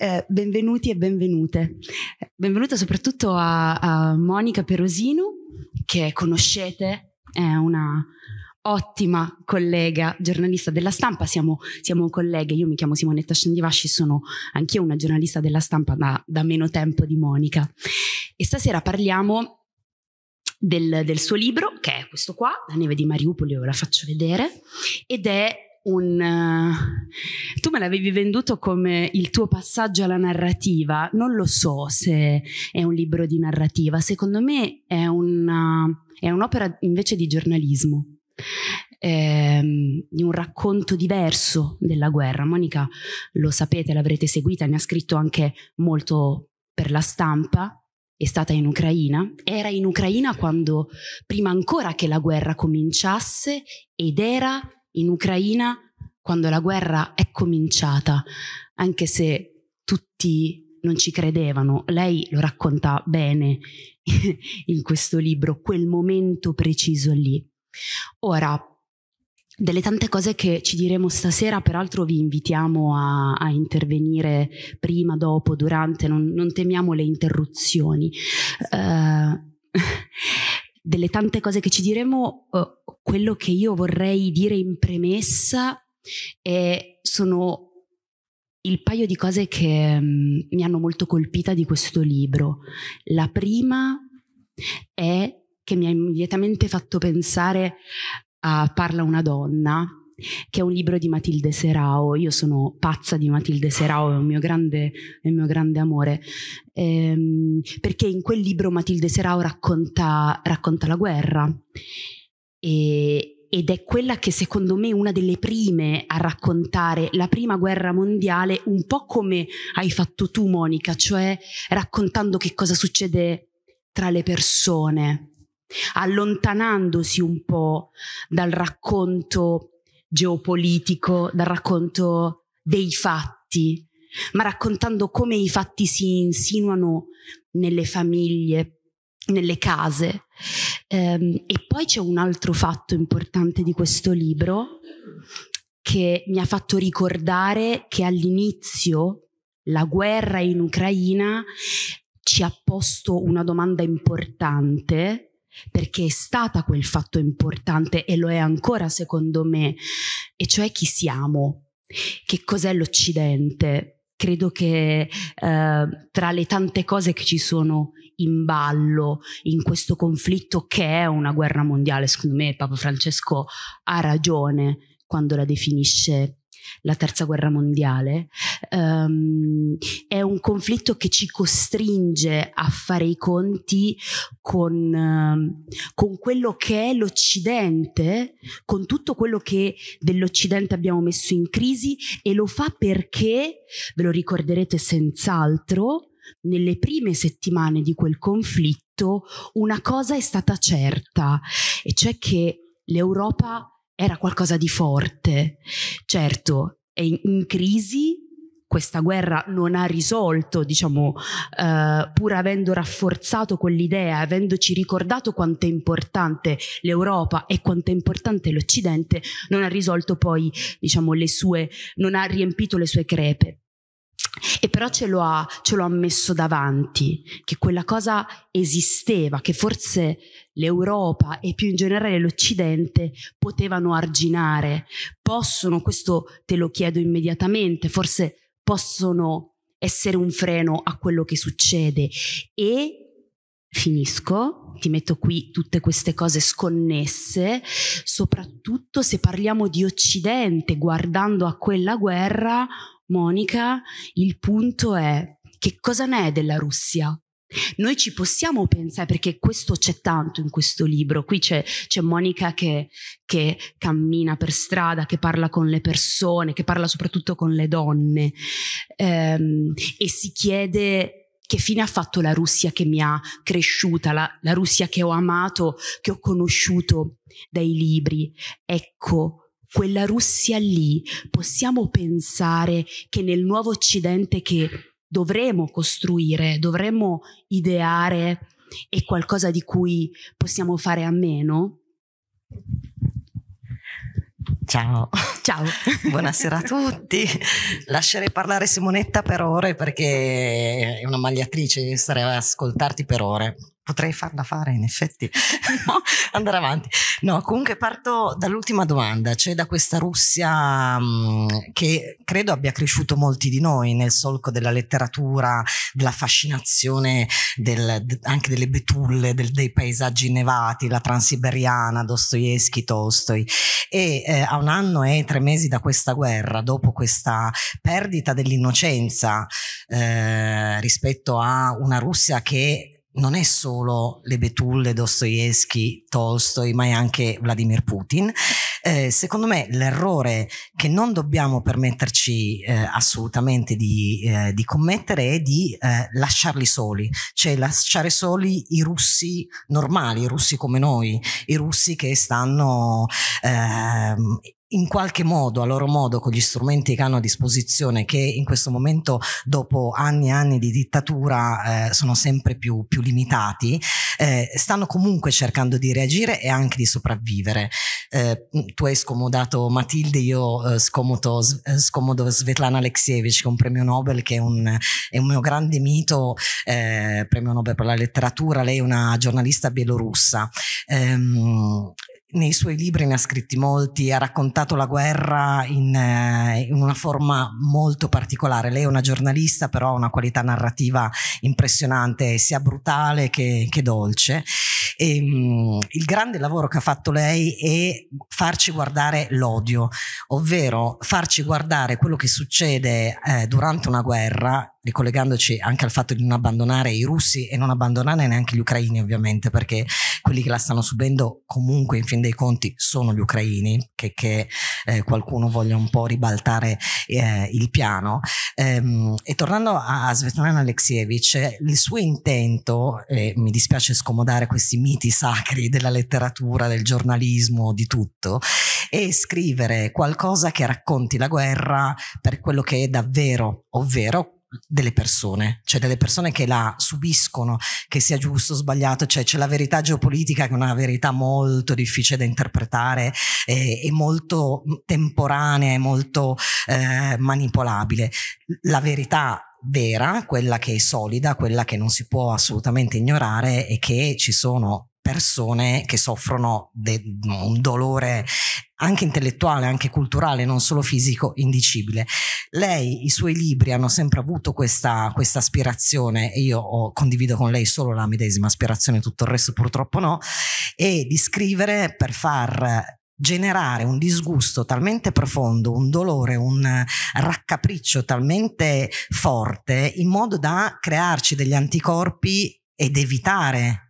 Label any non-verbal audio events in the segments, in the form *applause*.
Eh, benvenuti e benvenute. Benvenuta soprattutto a, a Monica Perosino, che conoscete, è una ottima collega giornalista della stampa, siamo, siamo colleghe, io mi chiamo Simonetta Scendivasci, sono anch'io una giornalista della stampa da, da meno tempo di Monica. E stasera parliamo del, del, suo libro, che è questo qua, La neve di Mariupoli, ve la faccio vedere, ed è un... Uh, tu me l'avevi venduto come il tuo passaggio alla narrativa, non lo so se è un libro di narrativa, secondo me è un'opera invece di giornalismo. Ehm, di un racconto diverso della guerra. Monica, lo sapete, l'avrete seguita, ne ha scritto anche molto per la stampa, è stata in Ucraina, era in Ucraina quando, prima ancora che la guerra cominciasse, ed era in Ucraina quando la guerra è cominciata, anche se tutti non ci credevano. Lei lo racconta bene *laughs* in questo libro, quel momento preciso lì. Ora, delle tante cose che ci diremo stasera, peraltro vi invitiamo a, a intervenire prima, dopo, durante, non, non temiamo le interruzioni. Uh, *laughs* delle tante cose che ci diremo, uh, quello che io vorrei dire in premessa è, sono il paio di cose che um, mi hanno molto colpita di questo libro. La prima è che mi ha immediatamente fatto pensare a Parla una donna, che è un libro di Matilde Serao. Io sono pazza di Matilde Serao, è un mio grande, un mio grande amore, ehm, perché in quel libro Matilde Serao racconta, racconta la guerra e, ed è quella che secondo me è una delle prime a raccontare la prima guerra mondiale, un po' come hai fatto tu Monica, cioè raccontando che cosa succede tra le persone allontanandosi un po' dal racconto geopolitico, dal racconto dei fatti, ma raccontando come i fatti si insinuano nelle famiglie, nelle case. Ehm, e poi c'è un altro fatto importante di questo libro che mi ha fatto ricordare che all'inizio la guerra in Ucraina ci ha posto una domanda importante perché è stata quel fatto importante e lo è ancora secondo me, e cioè chi siamo, che cos'è l'Occidente. Credo che eh, tra le tante cose che ci sono in ballo in questo conflitto che è una guerra mondiale, secondo me Papa Francesco ha ragione quando la definisce la terza guerra mondiale, um, è un conflitto che ci costringe a fare i conti con, uh, con quello che è l'Occidente, con tutto quello che dell'Occidente abbiamo messo in crisi e lo fa perché, ve lo ricorderete senz'altro, nelle prime settimane di quel conflitto una cosa è stata certa, e cioè che l'Europa era qualcosa di forte. Certo, è in, crisi, questa guerra non ha risolto, diciamo, eh, pur avendo rafforzato quell'idea, avendoci ricordato quanto è importante l'Europa e quanto è importante l'Occidente, non ha risolto poi, diciamo, le sue, non ha riempito le sue crepe. E però ce lo, ha, ce lo ha messo davanti, che quella cosa esisteva, che forse l'Europa e più in generale l'Occidente potevano arginare, possono, questo te lo chiedo immediatamente, forse possono essere un freno a quello che succede. E finisco, ti metto qui tutte queste cose sconnesse, soprattutto se parliamo di Occidente, guardando a quella guerra, Monica, il punto è che cosa ne è della Russia? Noi ci possiamo pensare, perché questo c'è tanto in questo libro, qui c'è, c'è Monica che, che, cammina per strada, che parla con le persone, che parla soprattutto con le donne ehm, e si chiede che fine ha fatto la Russia che mi ha cresciuta, la, la Russia che ho amato, che ho conosciuto dai libri. Ecco, quella Russia lì, possiamo pensare che nel nuovo Occidente che dovremo costruire, dovremo ideare, è qualcosa di cui possiamo fare a meno? Ciao. Ciao. *laughs* Buonasera a tutti. Lascerei parlare Simonetta per ore perché è una magliatrice, starei ad ascoltarti per ore potrei farla fare in effetti, *laughs* no, andare avanti. No, comunque parto dall'ultima domanda, cioè da questa Russia mh, che credo abbia cresciuto molti di noi nel solco della letteratura, della fascinazione del, anche delle betulle, del, dei paesaggi innevati, la transiberiana, Dostoevsky, Tolstoi. E eh, a un anno e tre mesi da questa guerra, dopo questa perdita dell'innocenza eh, rispetto a una Russia che non è solo le betulle, Dostoevsky, Tolstoi, ma è anche Vladimir Putin. Eh, secondo me l'errore che non dobbiamo permetterci eh, assolutamente di, eh, di, commettere è di eh, lasciarli soli, cioè lasciare soli i russi normali, i russi come noi, i russi che stanno ehm, in qualche modo, a loro modo, con gli strumenti che hanno a disposizione, che in questo momento, dopo anni e anni di dittatura, eh, sono sempre più, più limitati, eh, stanno comunque cercando di reagire e anche di sopravvivere. Eh, tu hai scomodato Matilde, io eh, scomodo, eh, scomodo Svetlana Alexievich con premio Nobel, che è un, è un mio grande mito, eh, premio Nobel per la letteratura. Lei è una giornalista bielorussa. Nei suoi libri ne ha scritti molti, ha raccontato la guerra in, eh, in, una forma molto particolare. Lei è una giornalista, però ha una qualità narrativa impressionante, sia brutale che, che dolce. E, um, il grande lavoro che ha fatto lei è farci guardare l'odio, ovvero farci guardare quello che succede eh, durante una guerra ricollegandoci anche al fatto di non abbandonare i russi e non abbandonare neanche gli ucraini ovviamente perché quelli che la stanno subendo comunque in fin dei conti sono gli ucraini che, che eh, qualcuno voglia un po' ribaltare eh, il piano. Ehm, e tornando a, Svetlana Alexievich il suo intento e mi dispiace scomodare questi miti sacri della letteratura del giornalismo di tutto è scrivere qualcosa che racconti la guerra per quello che è davvero ovvero delle persone, cioè delle persone che la subiscono, che sia giusto o sbagliato, cioè c'è la verità geopolitica che è una verità molto difficile da interpretare e, e molto temporanea e molto eh, manipolabile. La verità vera, quella che è solida, quella che non si può assolutamente ignorare è che ci sono persone che soffrono de- un dolore anche intellettuale, anche culturale, non solo fisico, indicibile. Lei, i suoi libri hanno sempre avuto questa, questa aspirazione, e io ho, condivido con lei solo la medesima aspirazione, tutto il resto purtroppo no, e di scrivere per far generare un disgusto talmente profondo, un dolore, un raccapriccio talmente forte, in modo da crearci degli anticorpi ed evitare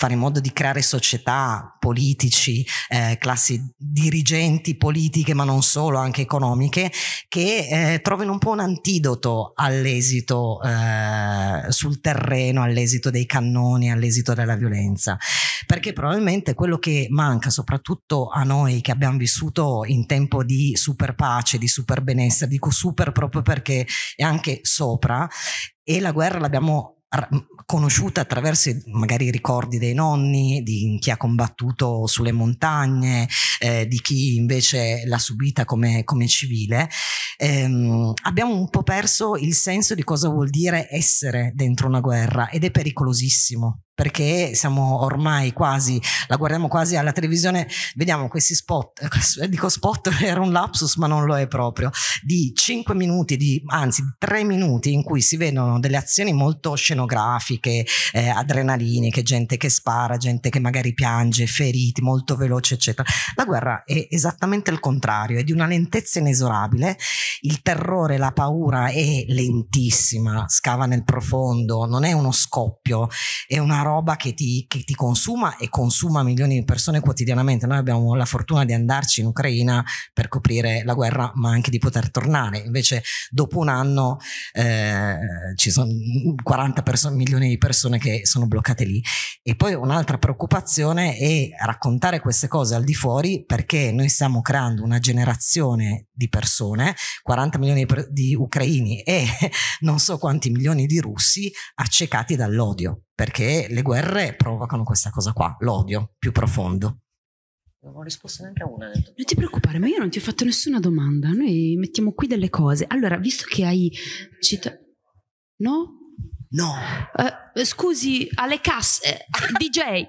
fare in modo di creare società, politici, eh, classi dirigenti politiche, ma non solo, anche economiche, che eh, trovino un po' un antidoto all'esito eh, sul terreno, all'esito dei cannoni, all'esito della violenza. Perché probabilmente quello che manca soprattutto a noi che abbiamo vissuto in tempo di super pace, di super benessere, dico super proprio perché è anche sopra, e la guerra l'abbiamo conosciuta attraverso magari i ricordi dei nonni, di chi ha combattuto sulle montagne, eh, di chi invece l'ha subita come, come civile, ehm, abbiamo un po' perso il senso di cosa vuol dire essere dentro una guerra ed è pericolosissimo perché siamo ormai quasi, la guardiamo quasi alla televisione, vediamo questi spot, *laughs* dico spot *laughs* era un lapsus ma non lo è proprio, di 5 minuti, di, anzi 3 minuti in cui si vedono delle azioni molto scenografiche, eh, adrenaliniche, gente che spara, gente che magari piange, feriti, molto veloce eccetera. La guerra è esattamente il contrario, è di una lentezza inesorabile, il terrore, la paura è lentissima, scava nel profondo, non è uno scoppio, è una roba roba che ti, che ti, consuma e consuma milioni di persone quotidianamente. Noi abbiamo la fortuna di andarci in Ucraina per coprire la guerra, ma anche di poter tornare. Invece, dopo un anno eh, ci sono 40 perso- milioni di persone che sono bloccate lì. E poi un'altra preoccupazione è raccontare queste cose al di fuori perché noi stiamo creando una generazione di persone, 40 milioni di ucraini e *laughs* non so quanti milioni di russi accecati dall'odio perché le guerre provocano questa cosa qua, l'odio più profondo. Non ho risposto neanche a una. Non ti preoccupare, ma io non ti ho fatto nessuna domanda. Noi mettiamo qui delle cose. Allora, visto che hai citato... No? No. Uh, scusi, alle casse, DJ,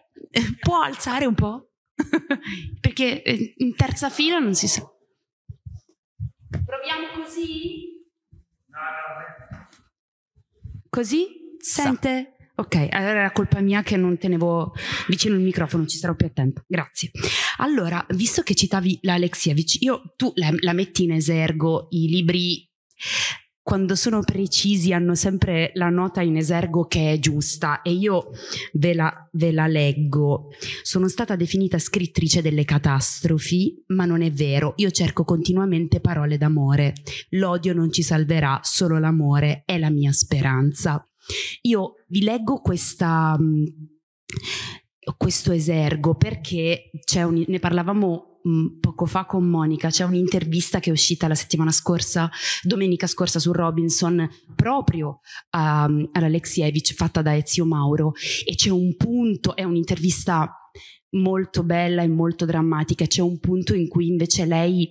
può alzare un po'? *laughs* Perché eh, in terza fila non si sa. Proviamo così? Così? Sente? Ok, allora era colpa mia che non tenevo vicino il microfono, ci starò più attento. Grazie. Allora, visto che citavi la Alexievich, io tu la, la metti in esergo i libri quando sono precisi hanno sempre la nota in esergo che è giusta e io ve la, ve la, leggo. Sono stata definita scrittrice delle catastrofi, ma non è vero. Io cerco continuamente parole d'amore. L'odio non ci salverà, solo l'amore è la mia speranza. Io vi leggo questa, mm, questo esergo perché un, ne parlavamo mm, poco fa con Monica, c'è un'intervista che è uscita la settimana scorsa, domenica scorsa su Robinson, proprio a, all'Alexievich fatta da Ezio Mauro e c'è un punto, è un'intervista molto bella e molto drammatica, c'è un punto in cui invece lei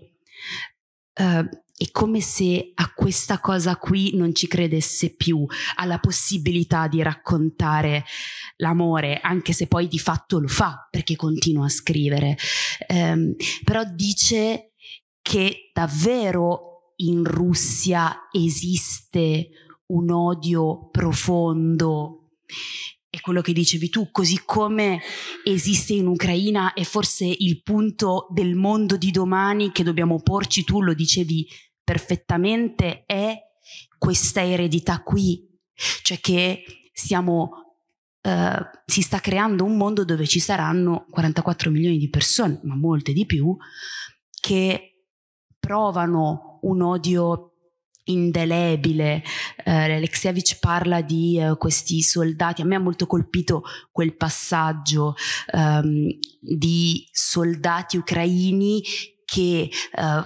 uh, è come se a questa cosa qui non ci credesse più, alla possibilità di raccontare l'amore, anche se poi di fatto lo fa perché continua a scrivere. Um, però dice che davvero in Russia esiste un odio profondo è quello che dicevi tu, così come esiste in Ucraina è forse il punto del mondo di domani che dobbiamo porci, tu lo dicevi perfettamente è questa eredità qui, cioè che siamo, eh, si sta creando un mondo dove ci saranno 44 milioni di persone, ma molte di più, che provano un odio indelebile. Eh, Alexievich parla di eh, questi soldati, a me ha molto colpito quel passaggio ehm, di soldati ucraini che eh,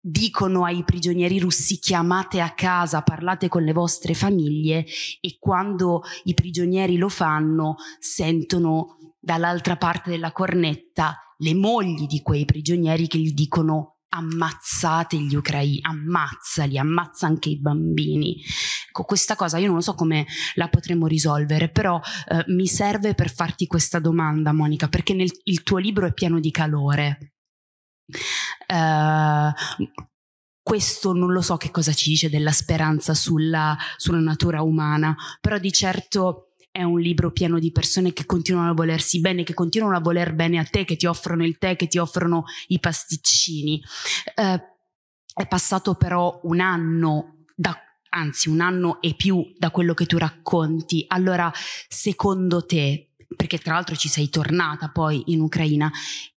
dicono ai prigionieri russi chiamate a casa, parlate con le vostre famiglie e quando i prigionieri lo fanno sentono dall'altra parte della cornetta le mogli di quei prigionieri che gli dicono ammazzate gli ucraini, ammazzali, ammazza anche i bambini. Ecco, questa cosa io non so come la potremo risolvere, però eh, mi serve per farti questa domanda, Monica, perché nel, il tuo libro è pieno di calore. Uh, questo non lo so che cosa ci dice della speranza sulla, sulla natura umana, però di certo è un libro pieno di persone che continuano a volersi bene, che continuano a voler bene a te, che ti offrono il tè, che ti offrono i pasticcini. Uh, è passato però un anno da anzi un anno e più da quello che tu racconti. Allora, secondo te, perché tra l'altro ci sei tornata poi in Ucraina,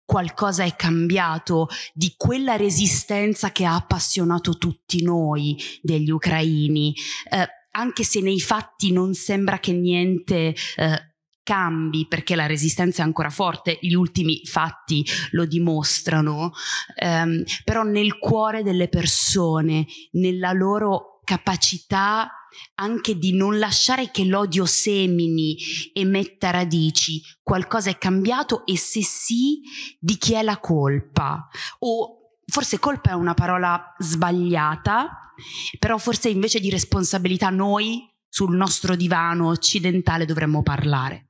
qualcosa è cambiato di quella resistenza che ha appassionato tutti noi degli ucraini, eh, anche se nei fatti non sembra che niente eh, cambi perché la resistenza è ancora forte, gli ultimi fatti lo dimostrano, ehm, però nel cuore delle persone, nella loro capacità anche di non lasciare che l'odio semini e metta radici. Qualcosa è cambiato e se sì, di chi è la colpa? O forse colpa è una parola sbagliata, però forse invece di responsabilità noi sul nostro divano occidentale dovremmo parlare.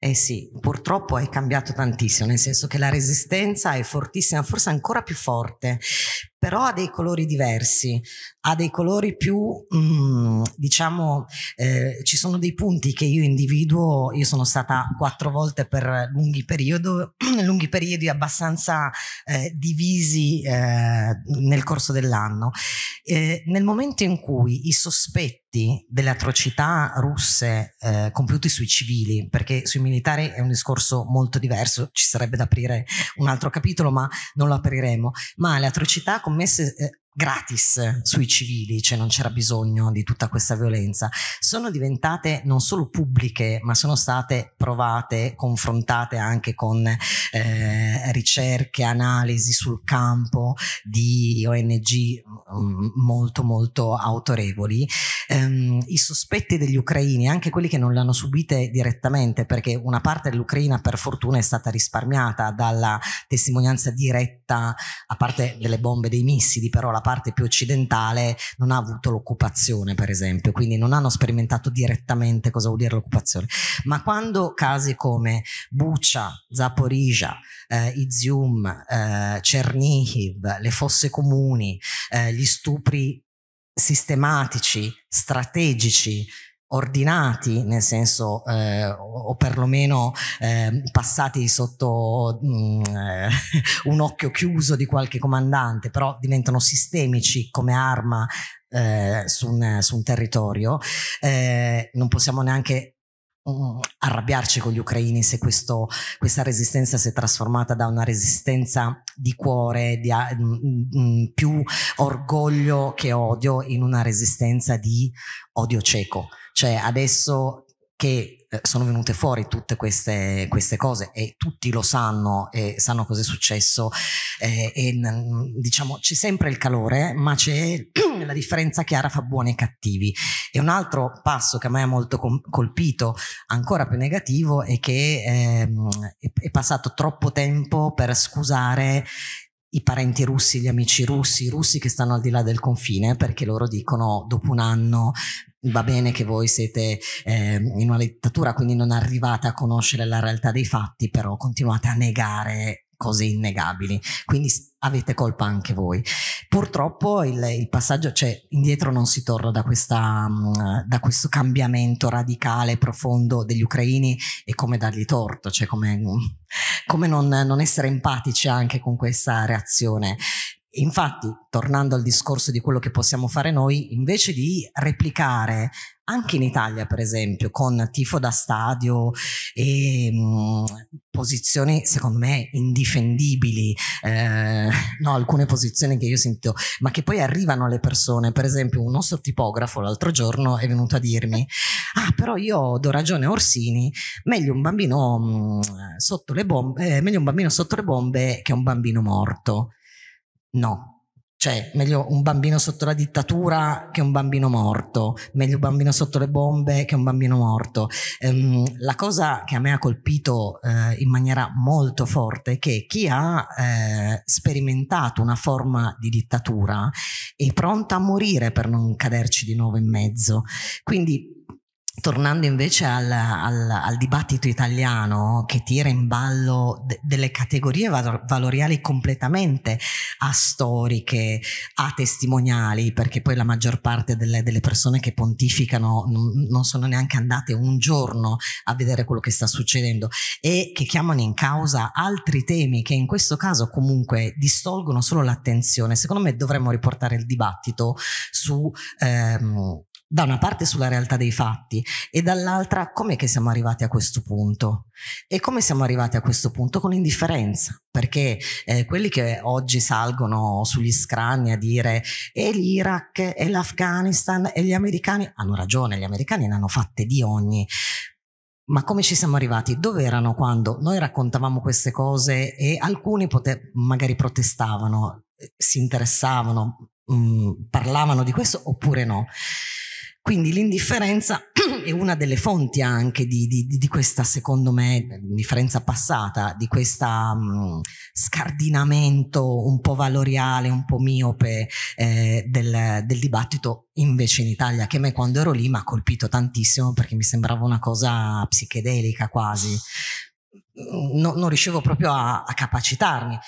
Eh sì, purtroppo è cambiato tantissimo, nel senso che la resistenza è fortissima, forse ancora più forte, però ha dei colori diversi, ha dei colori più, mm, diciamo, eh, ci sono dei punti che io individuo, io sono stata quattro volte per lunghi periodi, *clears throat* lunghi periodi abbastanza eh, divisi eh, nel corso dell'anno. Eh, nel momento in cui i sospetti delle atrocità russe eh, compiute sui civili, perché sui militari è un discorso molto diverso, ci sarebbe da aprire un altro capitolo, ma non lo apriremo, ma le atrocità commesse eh, gratis sui civili, cioè non c'era bisogno di tutta questa violenza, sono diventate non solo pubbliche, ma sono state provate, confrontate anche con eh, ricerche, analisi sul campo di ONG um, molto molto autorevoli. Um, I sospetti degli ucraini, anche quelli che non le hanno subite direttamente, perché una parte dell'Ucraina per fortuna è stata risparmiata dalla testimonianza diretta, a parte delle bombe dei missili, però la parte più occidentale non ha avuto l'occupazione, per esempio, quindi non hanno sperimentato direttamente cosa vuol dire l'occupazione. Ma quando casi come Bucha, Zaporizhia, eh, Izium, eh, Chernihiv, le fosse comuni, eh, gli stupri sistematici, strategici, ordinati, nel senso, eh, o perlomeno eh, passati sotto mh, mm, eh, *laughs* un occhio chiuso di qualche comandante, però diventano sistemici come arma eh, su un, su, un, territorio, eh, non possiamo neanche Mm, arrabbiarci con gli ucraini se questo, questa resistenza si è trasformata da una resistenza di cuore, di mh, mh, più orgoglio che odio, in una resistenza di odio cieco. Cioè adesso che eh, sono venute fuori tutte queste, queste, cose e tutti lo sanno e sanno cosa è successo eh, e diciamo c'è sempre il calore ma c'è *clears throat* la differenza chiara fra buoni e cattivi. E un altro passo che a me ha molto colpito ancora più negativo è che ehm, è passato troppo tempo per scusare i parenti russi, gli amici russi, i russi che stanno al di là del confine, perché loro dicono dopo un anno va bene che voi siete eh, in una dittatura, quindi non arrivate a conoscere la realtà dei fatti, però continuate a negare cose innegabili, quindi avete colpa anche voi. Purtroppo il, il passaggio, cioè indietro non si torna da, questa, mm, da questo cambiamento radicale, profondo degli ucraini e come dargli torto, cioè come, come non, non essere empatici anche con questa reazione. Infatti, tornando al discorso di quello che possiamo fare noi, invece di replicare anche in Italia, per esempio, con tifo da stadio e mh, mm, posizioni, secondo me, indifendibili, eh, no, alcune posizioni che io sento, ma che poi arrivano alle persone. Per esempio, un nostro tipografo l'altro giorno è venuto a dirmi: Ah, però io do ragione a Orsini, meglio un bambino mh, mm, sotto le bombe, eh, meglio un bambino sotto le bombe che un bambino morto. No, cioè, meglio un bambino sotto la dittatura che un bambino morto, meglio un bambino sotto le bombe che un bambino morto. Ehm, la cosa che a me ha colpito eh, in maniera molto forte è che chi ha eh, sperimentato una forma di dittatura è pronta a morire per non caderci di nuovo in mezzo. Quindi Tornando invece al, al, al, dibattito italiano che tira in ballo de, delle categorie valoriali completamente astoriche, atestimoniali, perché poi la maggior parte delle, delle persone che pontificano non, non, sono neanche andate un giorno a vedere quello che sta succedendo e che chiamano in causa altri temi che in questo caso comunque distolgono solo l'attenzione. Secondo me dovremmo riportare il dibattito su ehm, da una parte sulla realtà dei fatti e dall'altra com'è che siamo arrivati a questo punto. E come siamo arrivati a questo punto? Con indifferenza, perché eh, quelli che oggi salgono sugli scranni a dire e l'Iraq e l'Afghanistan e gli americani hanno ragione, gli americani ne hanno fatte di ogni. Ma come ci siamo arrivati? Dove erano quando noi raccontavamo queste cose e alcuni pote- magari protestavano, eh, si interessavano, mh, mm, parlavano di questo oppure no? Quindi l'indifferenza *clears throat* è una delle fonti anche di, di, di questa, secondo me, indifferenza passata, di questo um, scardinamento un po' valoriale, un po' miope eh, del, del, dibattito invece in Italia, che a me quando ero lì mi ha colpito tantissimo perché mi sembrava una cosa psichedelica quasi. No, non riuscivo proprio a, a capacitarmi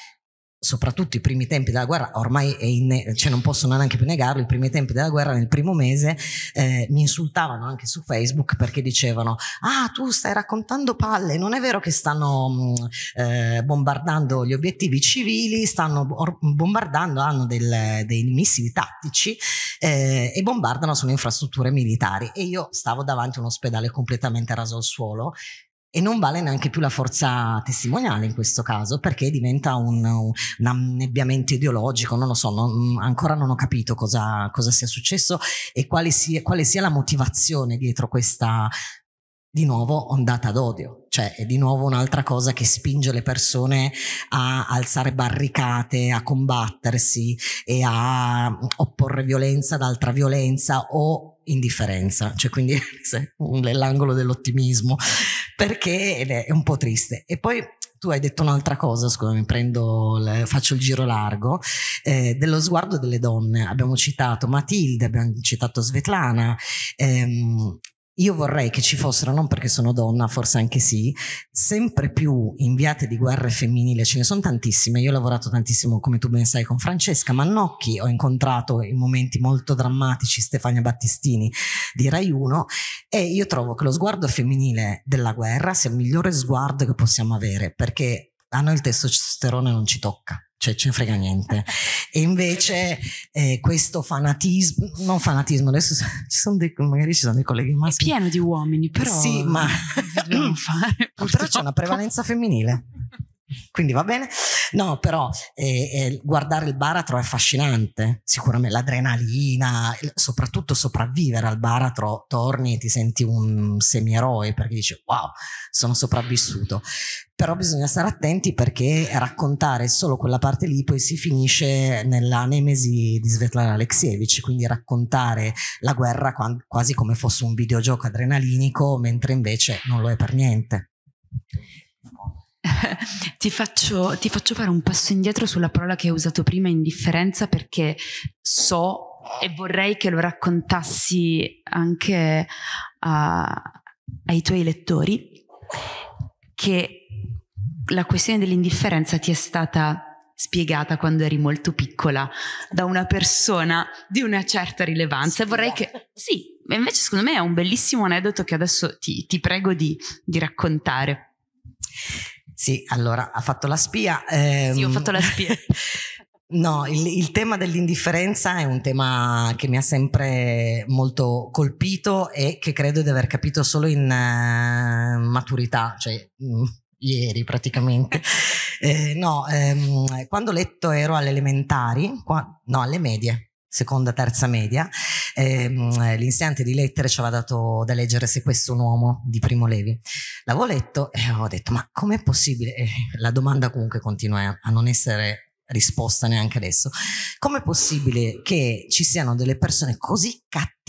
soprattutto i primi tempi della guerra, ormai in, cioè non posso neanche più negarlo, i primi tempi della guerra nel primo mese eh, mi insultavano anche su Facebook perché dicevano ah tu stai raccontando palle, non è vero che stanno mm, eh, bombardando gli obiettivi civili, stanno bombardando, hanno del, dei missili tattici eh, e bombardano sulle infrastrutture militari. E io stavo davanti a un ospedale completamente raso al suolo e non vale neanche più la forza testimoniale in questo caso perché diventa un, un annebbiamento ideologico, non lo so, non, ancora non ho capito cosa, cosa sia successo e quale sia, quale sia la motivazione dietro questa di nuovo ondata d'odio, cioè è di nuovo un'altra cosa che spinge le persone a alzare barricate, a combattersi e a opporre violenza ad altra violenza o indifferenza, cioè quindi *laughs* l'angolo dell'ottimismo, perché è un po' triste. E poi tu hai detto un'altra cosa, scusami, prendo, faccio il giro largo, eh, dello sguardo delle donne. Abbiamo citato Matilde, abbiamo citato Svetlana, ehm, io vorrei che ci fossero, non perché sono donna, forse anche sì, sempre più inviate di guerre femminili, ce ne sono tantissime. Io ho lavorato tantissimo, come tu ben sai, con Francesca Mannocchi, ho incontrato in momenti molto drammatici Stefania Battistini di Rai 1 e io trovo che lo sguardo femminile della guerra sia il migliore sguardo che possiamo avere, perché a noi il testosterone non ci tocca cioè ce ne frega niente. E invece eh, questo fanatismo, non fanatismo, adesso ci sono dei, magari ci sono dei colleghi maschi. È pieno di uomini, però. Sì, ma fare. *laughs* Però c'è una prevalenza femminile. Quindi va bene? No, però eh, eh, guardare il baratro è affascinante, sicuramente l'adrenalina, soprattutto sopravvivere al baratro, torni e ti senti un semieroe perché dici wow, sono sopravvissuto. Però bisogna stare attenti perché raccontare solo quella parte lì poi si finisce nella nemesi di Svetlana Alexievich, quindi raccontare la guerra quasi come fosse un videogioco adrenalinico, mentre invece non lo è per niente. *laughs* ti, faccio, ti faccio fare un passo indietro sulla parola che hai usato prima, indifferenza, perché so e vorrei che lo raccontassi anche a, ai tuoi lettori, che la questione dell'indifferenza ti è stata spiegata quando eri molto piccola da una persona di una certa rilevanza. E vorrei che... Sì, invece secondo me è un bellissimo aneddoto che adesso ti, ti prego di, di raccontare. Sì, allora ha fatto la spia. Ehm... Sì, ho fatto la spia. *laughs* No, il, il, tema dell'indifferenza è un tema che mi ha sempre molto colpito e che credo di aver capito solo in uh, maturità, cioè mh, mm, ieri praticamente. *laughs* eh, no, ehm, quando ho letto ero alle elementari, qua, no, alle medie, seconda, terza media, ehm, l'insegnante di lettere ci aveva dato da leggere Se questo un uomo di Primo Levi. L'avevo letto e ho detto, ma com'è possibile? E la domanda comunque continua a non essere risposta neanche adesso. Com'è possibile che ci siano delle persone così cattive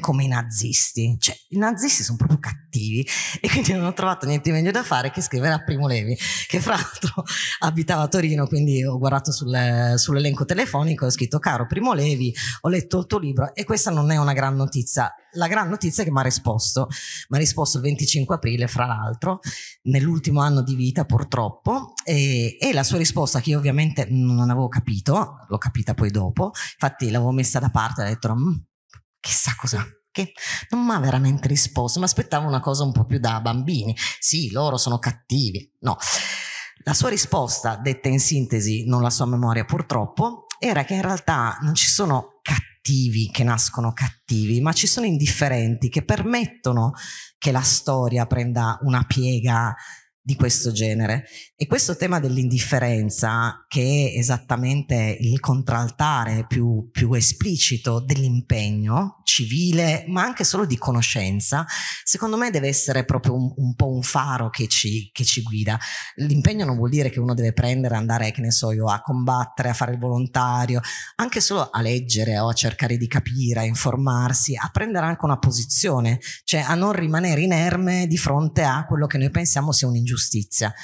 come i nazisti? Cioè, i nazisti sono proprio cattivi e quindi non ho trovato niente meglio da fare che scrivere a Primo Levi, che fra l'altro *laughs* abitava a Torino, quindi ho guardato sul, sull'elenco telefonico e ho scritto caro Primo Levi, ho letto il tuo libro e questa non è una gran notizia. La gran notizia è che mi ha risposto, mi ha risposto il 25 aprile, fra l'altro, nell'ultimo anno di vita purtroppo, e, e la sua risposta che io ovviamente non avevo capito, l'ho capita poi dopo, infatti l'avevo messa da parte, ho detto mm, chissà cosa, che non mi ha veramente risposto, mi aspettavo una cosa un po' più da bambini. Sì, loro sono cattivi. No. La sua risposta, detta in sintesi, non la sua memoria purtroppo, era che in realtà non ci sono cattivi che nascono cattivi, ma ci sono indifferenti che permettono che la storia prenda una piega di questo genere. E questo tema dell'indifferenza, che è esattamente il contraltare più, più esplicito dell'impegno civile, ma anche solo di conoscenza, secondo me deve essere proprio un, un po' un faro che ci, che ci, guida. L'impegno non vuol dire che uno deve prendere, andare, che ne so io, a combattere, a fare il volontario, anche solo a leggere o a cercare di capire, a informarsi, a prendere anche una posizione, cioè a non rimanere inerme di fronte a quello che noi pensiamo sia un'ingiustizia giustizia.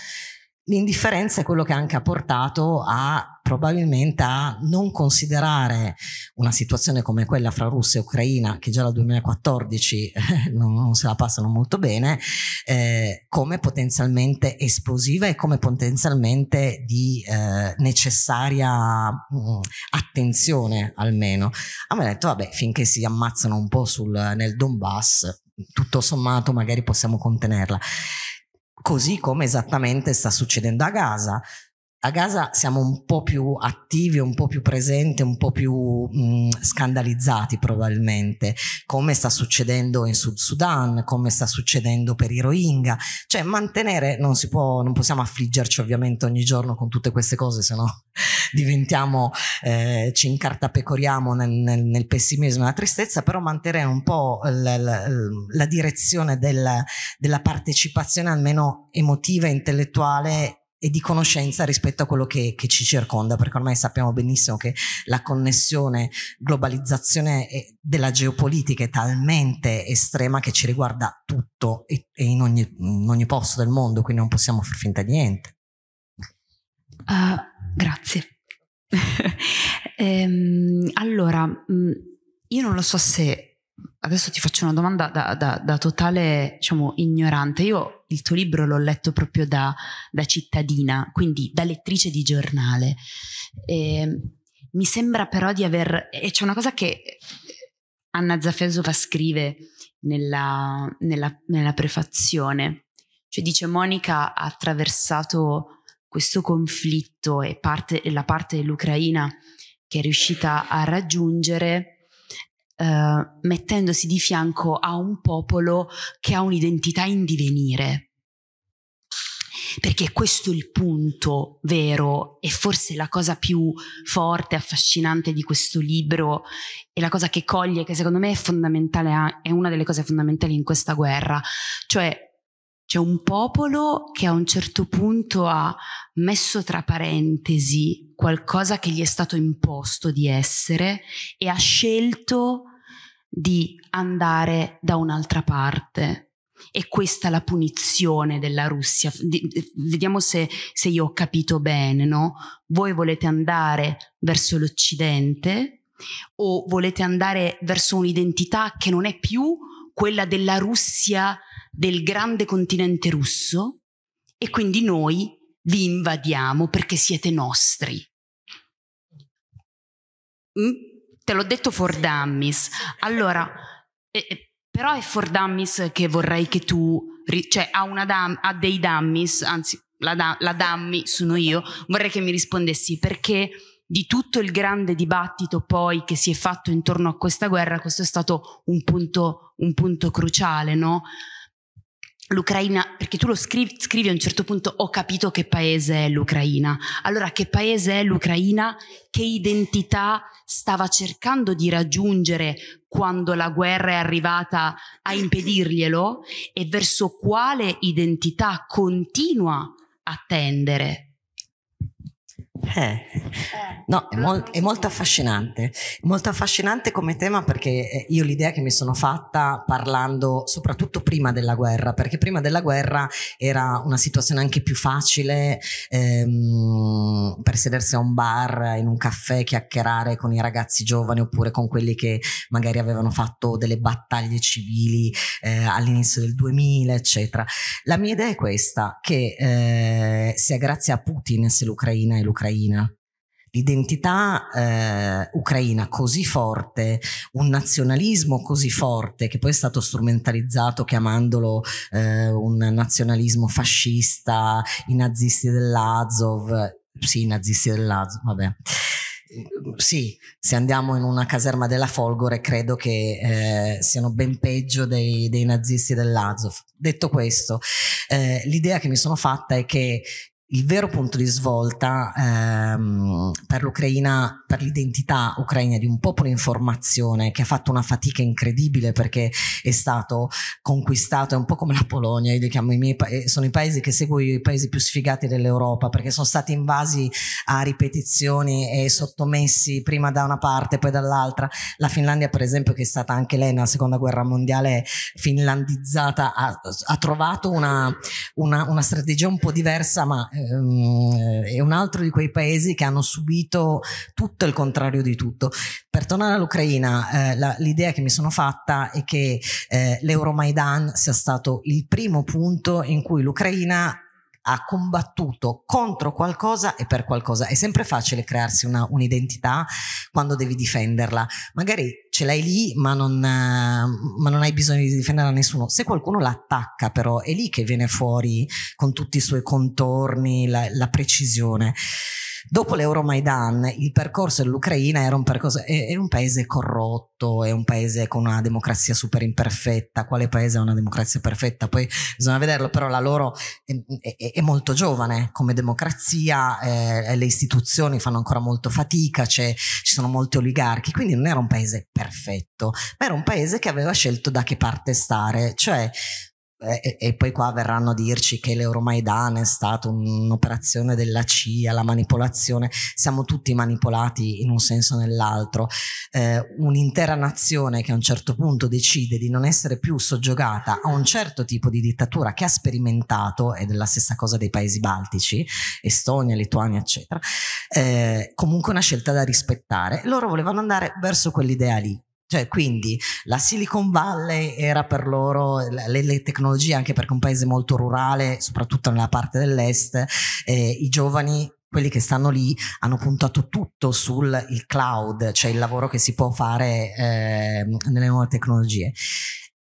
L'indifferenza è quello che anche ha portato a probabilmente a non considerare una situazione come quella fra Russia e Ucraina, che già dal 2014 eh, non, non, se la passano molto bene, eh, come potenzialmente esplosiva e come potenzialmente di eh, necessaria mh, mm, attenzione almeno. A me ha detto, vabbè, finché si ammazzano un po' sul, nel Donbass, tutto sommato magari possiamo contenerla così come esattamente sta succedendo a Gaza. A Gaza siamo un po' più attivi, un po' più presenti, un po' più mh, scandalizzati probabilmente, come sta succedendo in Sud Sudan, come sta succedendo per i Rohingya, cioè mantenere, non si può, non possiamo affliggerci ovviamente ogni giorno con tutte queste cose, se no *laughs* diventiamo, eh, ci incartapecoriamo nel, nel, nel pessimismo e nella tristezza, però mantenere un po' la, la, la direzione del, della partecipazione almeno emotiva e intellettuale e di conoscenza rispetto a quello che, che, ci circonda, perché ormai sappiamo benissimo che la connessione, globalizzazione della geopolitica è talmente estrema che ci riguarda tutto e, e in, ogni, in, ogni, posto del mondo, quindi non possiamo far finta di niente. Uh, grazie. *laughs* ehm, allora, mm, io non lo so se adesso ti faccio una domanda da, da, da, totale diciamo, ignorante. Io il tuo libro l'ho letto proprio da, da cittadina, quindi da lettrice di giornale. E mi sembra però di aver... E c'è una cosa che Anna Zafesova scrive nella, nella, nella prefazione, cioè dice Monica ha attraversato questo conflitto e parte, la parte dell'Ucraina che è riuscita a raggiungere eh, mettendosi di fianco a un popolo che ha un'identità in divenire. Perché questo è il punto vero e forse la cosa più forte, affascinante di questo libro e la cosa che coglie, che secondo me è fondamentale, è una delle cose fondamentali in questa guerra, cioè c'è un popolo che a un certo punto ha messo tra parentesi qualcosa che gli è stato imposto di essere e ha scelto di andare da un'altra parte. E questa è la punizione della Russia. Vediamo se, se io ho capito bene, no? Voi volete andare verso l'Occidente o volete andare verso un'identità che non è più quella della Russia del grande continente russo e quindi noi vi invadiamo perché siete nostri. Mm? Te l'ho detto for dummies. Allora, eh, però è for dummies che vorrei che tu, cioè ha, una dam, ha dei dummies, anzi la, da, la dummy sono io, vorrei che mi rispondessi perché di tutto il grande dibattito poi che si è fatto intorno a questa guerra, questo è stato un punto, un punto cruciale, no? l'Ucraina, perché tu lo scrivi, scrivi a un certo punto, ho capito che paese è l'Ucraina. Allora, che paese è l'Ucraina? Che identità stava cercando di raggiungere quando la guerra è arrivata a impedirglielo e verso quale identità continua a tendere? Eh, no, è, mol- è, molto affascinante, molto affascinante come tema perché eh, io l'idea che mi sono fatta parlando soprattutto prima della guerra, perché prima della guerra era una situazione anche più facile ehm, per sedersi a un bar, in un caffè, chiacchierare con i ragazzi giovani oppure con quelli che magari avevano fatto delle battaglie civili eh, all'inizio del 2000, eccetera. La mia idea è questa, che eh, sia grazie a Putin se l'Ucraina è l'Ucraina ucraina. L'identità eh, ucraina così forte, un nazionalismo così forte che poi è stato strumentalizzato chiamandolo eh, un nazionalismo fascista, i nazisti dell'Azov, sì, i nazisti dell'Azov, vabbè sì, se andiamo in una caserma della Folgore credo che eh, siano ben peggio dei, dei nazisti dell'Azov. Detto questo, eh, l'idea che mi sono fatta è che il vero punto di svolta ehm, per l'Ucraina, per l'identità ucraina di un popolo in formazione che ha fatto una fatica incredibile perché è stato conquistato, è un po' come la Polonia, io li chiamo i miei paesi, sono i paesi che seguo i paesi più sfigati dell'Europa perché sono stati invasi a ripetizioni e sottomessi prima da una parte poi dall'altra. La Finlandia per esempio che è stata anche lei nella seconda guerra mondiale finlandizzata ha, ha trovato una, una, una strategia un po' diversa ma ehm, è un altro di quei paesi che hanno subito tutto il contrario di tutto. Per tornare all'Ucraina, eh, la, l'idea che mi sono fatta è che eh, l'Euromaidan sia stato il primo punto in cui l'Ucraina ha combattuto contro qualcosa e per qualcosa. È sempre facile crearsi una, un'identità quando devi difenderla. Magari ce l'hai lì, ma non, ma non hai bisogno di difenderla a nessuno. Se qualcuno l'attacca, però, è lì che viene fuori con tutti i suoi contorni, la, la precisione. Dopo l'Euromaidan il percorso dell'Ucraina era un percorso, è, è, un paese corrotto, è un paese con una democrazia super imperfetta, quale paese ha una democrazia perfetta? Poi bisogna vederlo, però la loro è, è, è molto giovane come democrazia, eh, le istituzioni fanno ancora molto fatica, ci sono molti oligarchi, quindi non era un paese perfetto, ma era un paese che aveva scelto da che parte stare, cioè e, e, poi qua verranno a dirci che l'Euromaidan è stata un'operazione della CIA, la manipolazione, siamo tutti manipolati in un senso o nell'altro. Eh, un'intera nazione che a un certo punto decide di non essere più soggiogata a un certo tipo di dittatura che ha sperimentato, ed è la stessa cosa dei paesi baltici, Estonia, Lituania, eccetera, eh, comunque una scelta da rispettare. Loro volevano andare verso quell'idea lì cioè, quindi la Silicon Valley era per loro le, le, tecnologie, anche perché è un paese molto rurale, soprattutto nella parte dell'est, eh, i giovani quelli che stanno lì hanno puntato tutto sul cloud, cioè il lavoro che si può fare eh, nelle nuove tecnologie.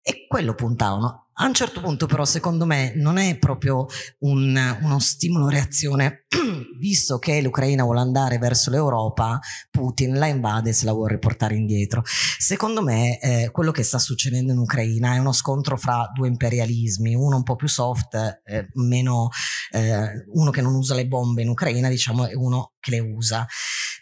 E quello puntavano. A un certo punto però secondo me non è proprio un, uno stimolo-reazione, *clears throat* visto che l'Ucraina vuole andare verso l'Europa, Putin la invade e se la vuole riportare indietro. Secondo me eh, quello che sta succedendo in Ucraina è uno scontro fra due imperialismi, uno un po' più soft, eh, meno, eh, uno che non usa le bombe in Ucraina diciamo e uno che le usa.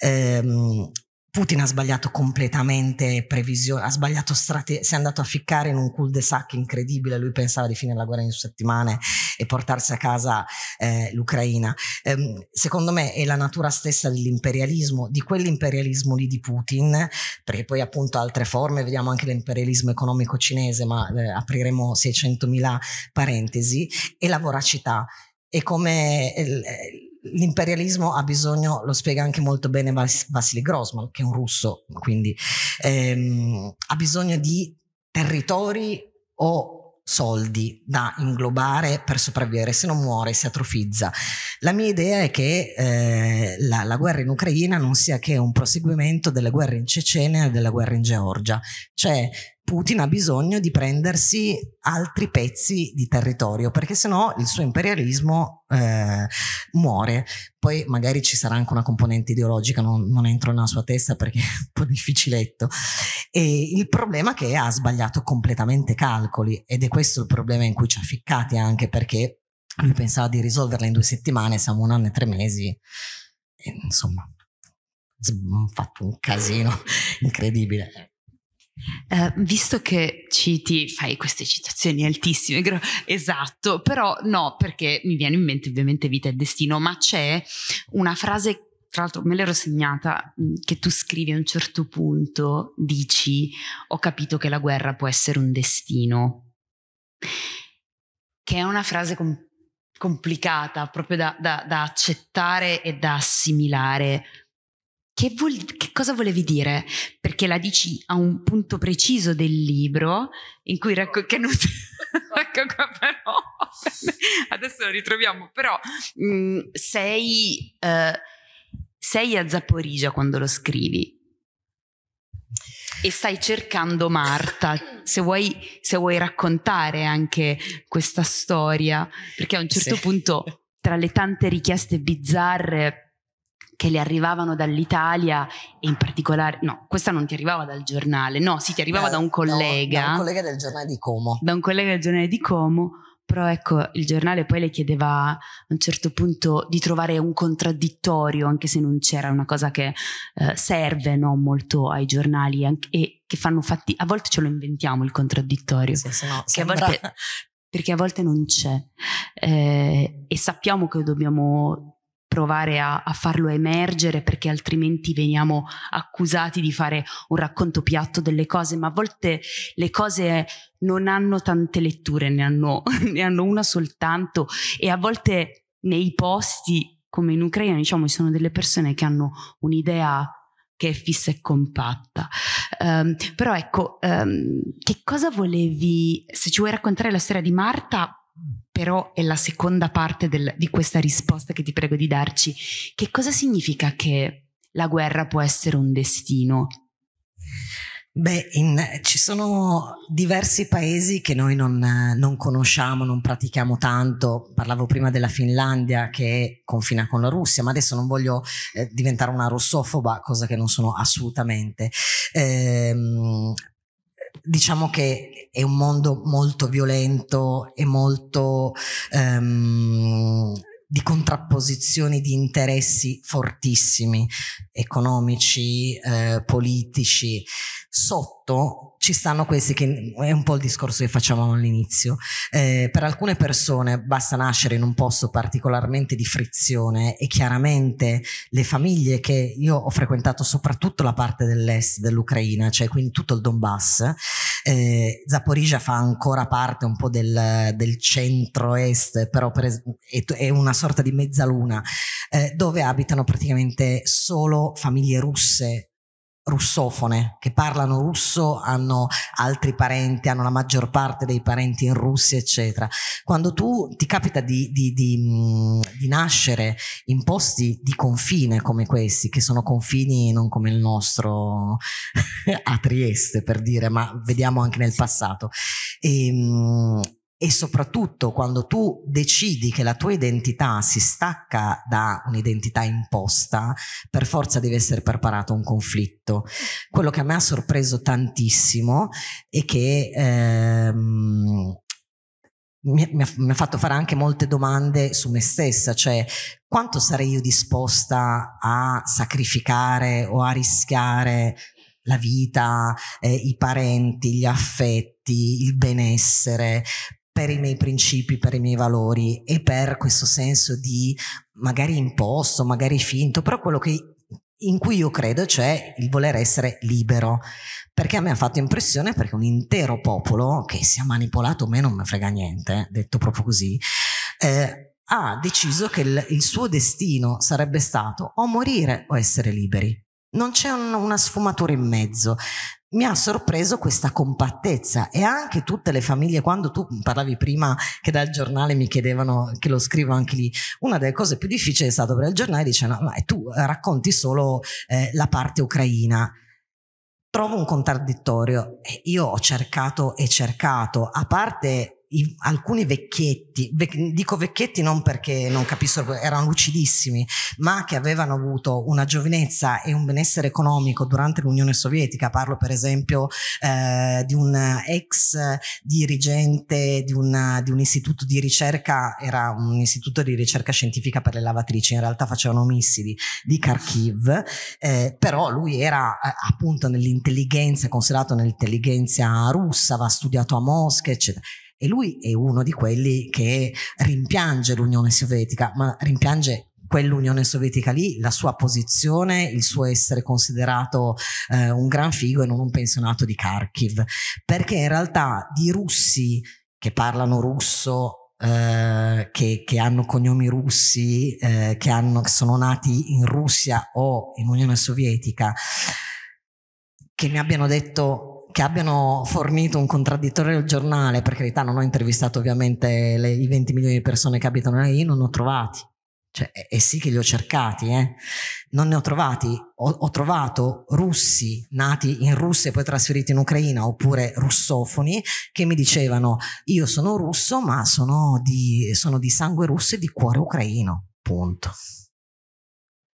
Ehm, Putin ha sbagliato completamente previsione, ha sbagliato strategia, si è andato a ficcare in un cul-de-sac incredibile, lui pensava di finire la guerra in settimane e portarsi a casa eh, l'Ucraina. Eh, secondo me è la natura stessa dell'imperialismo, di quell'imperialismo lì di Putin, perché poi appunto altre forme, vediamo anche l'imperialismo economico cinese, ma eh, apriremo 600.000 parentesi, e la voracità. E come eh, l'imperialismo ha bisogno, lo spiega anche molto bene Vas- Vassili Grossman, che è un russo, quindi ehm, ha bisogno di territori o soldi da inglobare per sopravvivere, se non muore si atrofizza. La mia idea è che eh, la, la, guerra in Ucraina non sia che un proseguimento delle guerre in Cecenia e della guerra in Georgia, cioè Putin ha bisogno di prendersi altri pezzi di territorio perché sennò il suo imperialismo eh, muore. Poi magari ci sarà anche una componente ideologica, non, non, entro nella sua testa perché *laughs* è un po' difficiletto. E il problema è che ha sbagliato completamente calcoli ed è questo il problema in cui ci ha ficcati anche perché lui pensava di risolverla in due settimane, siamo un anno e tre mesi. E, insomma, ha fatto un casino *laughs* incredibile. Uh, visto che citi, fai queste citazioni altissime, esatto, però no, perché mi viene in mente ovviamente vita e destino, ma c'è una frase, tra l'altro me l'ero segnata, mm, che tu scrivi a un certo punto, dici, ho capito che la guerra può essere un destino, che è una frase com- complicata proprio da, da, da accettare e da assimilare. Che, vuol, che, cosa volevi dire? Perché la dici a un punto preciso del libro in cui racco- non *laughs* ecco qua però. *laughs* Adesso lo ritroviamo però mh, mm, sei, uh, sei a Zaporizia quando lo scrivi e stai cercando Marta se vuoi, se vuoi raccontare anche questa storia perché a un certo sì. punto tra le tante richieste bizzarre che le arrivavano dall'Italia e in particolare, no, questa non ti arrivava dal giornale, no, sì, ti arrivava da, da un collega. Da, da un collega del giornale di Como. Da un collega del giornale di Como, però ecco, il giornale poi le chiedeva a un certo punto di trovare un contraddittorio, anche se non c'era una cosa che eh, serve no, molto ai giornali anche, e che fanno fatti, a volte ce lo inventiamo il contraddittorio. Sì, sì, no, sembra... a volte, perché a volte non c'è eh, e sappiamo che dobbiamo provare a, a, farlo emergere perché altrimenti veniamo accusati di fare un racconto piatto delle cose, ma a volte le cose non hanno tante letture, ne hanno, *laughs* ne hanno una soltanto e a volte nei posti come in Ucraina diciamo ci sono delle persone che hanno un'idea che è fissa e compatta. Um, però ecco, um, che cosa volevi, se ci vuoi raccontare la storia di Marta, però è la seconda parte del, di questa risposta che ti prego di darci. Che cosa significa che la guerra può essere un destino? Beh, in, ci sono diversi paesi che noi non, non, conosciamo, non pratichiamo tanto. Parlavo prima della Finlandia che confina con la Russia, ma adesso non voglio eh, diventare una russofoba, cosa che non sono assolutamente. Eh, diciamo che è un mondo molto violento e molto ehm, di contrapposizioni di interessi fortissimi, economici, eh, politici. Sotto ci stanno questi che è un po' il discorso che facciamo all'inizio. Eh, per alcune persone basta nascere in un posto particolarmente di frizione e chiaramente le famiglie che io ho frequentato soprattutto la parte dell'est dell'Ucraina, cioè quindi tutto il Donbass, eh, Zaporizia fa ancora parte un po' del, del centro-est, però per, è, è, una sorta di mezzaluna, eh, dove abitano praticamente solo famiglie russe russofone che parlano russo hanno altri parenti, hanno la maggior parte dei parenti in Russia, eccetera. Quando tu ti capita di, di, di, di, nascere in posti di confine come questi, che sono confini non come il nostro *laughs* a Trieste per dire, ma vediamo anche nel passato. E, ehm, e soprattutto quando tu decidi che la tua identità si stacca da un'identità imposta, per forza deve essere preparato a un conflitto. Quello che a me ha sorpreso tantissimo è che ehm, mi, mi, ha, mi, ha, fatto fare anche molte domande su me stessa, cioè quanto sarei io disposta a sacrificare o a rischiare la vita, eh, i parenti, gli affetti, il benessere per i miei principi, per i miei valori e per questo senso di magari imposto, magari finto, però quello che, in cui io credo, cioè il voler essere libero. Perché a me ha fatto impressione perché un intero popolo, che sia manipolato o meno, non me frega niente, eh, detto proprio così, eh, ha deciso che il, il, suo destino sarebbe stato o morire o essere liberi. Non c'è un, una sfumatura in mezzo mi ha sorpreso questa compattezza e anche tutte le famiglie, quando tu parlavi prima che dal giornale mi chiedevano, che lo scrivo anche lì, una delle cose più difficili è stato per il giornale, dicevano, ma tu racconti solo eh, la parte ucraina. Trovo un contraddittorio. Io ho cercato e cercato, a parte i, alcuni vecchietti, vec, dico vecchietti non perché non capisco, erano lucidissimi, ma che avevano avuto una giovinezza e un benessere economico durante l'Unione Sovietica. Parlo per esempio eh, di un ex dirigente di, una, di, un istituto di ricerca, era un istituto di ricerca scientifica per le lavatrici, in realtà facevano missili di Kharkiv, eh, però lui era eh, appunto nell'intelligenza, considerato nell'intelligenza russa, aveva studiato a Mosca, eccetera e lui è uno di quelli che rimpiange l'Unione Sovietica, ma rimpiange quell'Unione Sovietica lì, la sua posizione, il suo essere considerato eh, un gran figo e non un pensionato di Kharkiv, perché in realtà di russi che parlano russo eh, che, che, hanno cognomi russi, eh, che, hanno, che sono nati in Russia o in Unione Sovietica, che mi abbiano detto che abbiano fornito un contraddittorio al giornale, per carità non ho intervistato ovviamente le, i 20 milioni di persone che abitano lì, non ne ho trovati. Cioè, e sì che li ho cercati, eh. non ne ho trovati. Ho, ho, trovato russi nati in Russia e poi trasferiti in Ucraina, oppure russofoni, che mi dicevano: Io sono russo, ma sono di, sono di sangue russo e di cuore ucraino. Punto.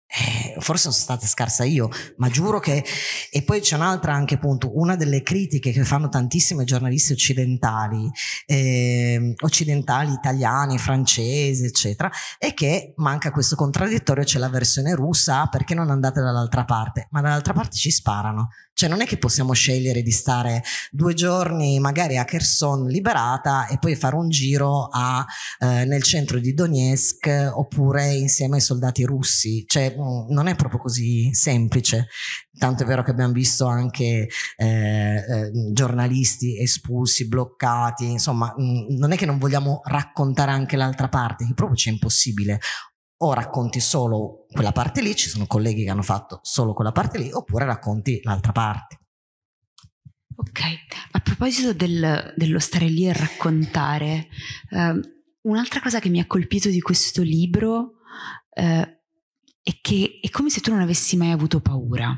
Eh, forse sono stata scarsa io, ma giuro che... E poi c'è un'altra anche punto, una delle critiche che fanno tantissimi giornalisti occidentali, eh, occidentali, italiani, francesi, eccetera, è che manca questo contraddittorio, c'è la versione russa, perché non andate dall'altra parte? Ma dall'altra parte ci sparano. Cioè non è che possiamo scegliere di stare due giorni magari a Kherson liberata e poi fare un giro a, eh, nel centro di Donetsk oppure insieme ai soldati russi. Cioè mm, non è proprio così semplice. Tanto è vero che abbiamo visto anche eh, eh, giornalisti espulsi, bloccati, insomma mh, mm, non è che non vogliamo raccontare anche l'altra parte, che proprio c'è impossibile o racconti solo quella parte lì, ci sono colleghi che hanno fatto solo quella parte lì, oppure racconti l'altra parte. Ok, a proposito del, dello stare lì e raccontare, eh, un'altra cosa che mi ha colpito di questo libro eh, è che è come se tu non avessi mai avuto paura.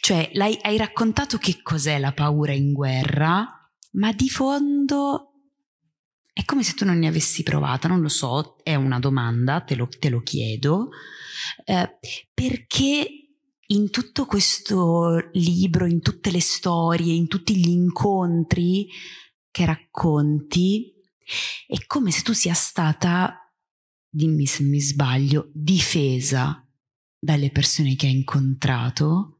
Cioè, hai raccontato che cos'è la paura in guerra, ma di fondo è come se tu non ne avessi provata, non lo so, è una domanda, te lo, te lo chiedo, eh, perché in tutto questo libro, in tutte le storie, in tutti gli incontri che racconti, è come se tu sia stata, dimmi se mi sbaglio, difesa dalle persone che hai incontrato.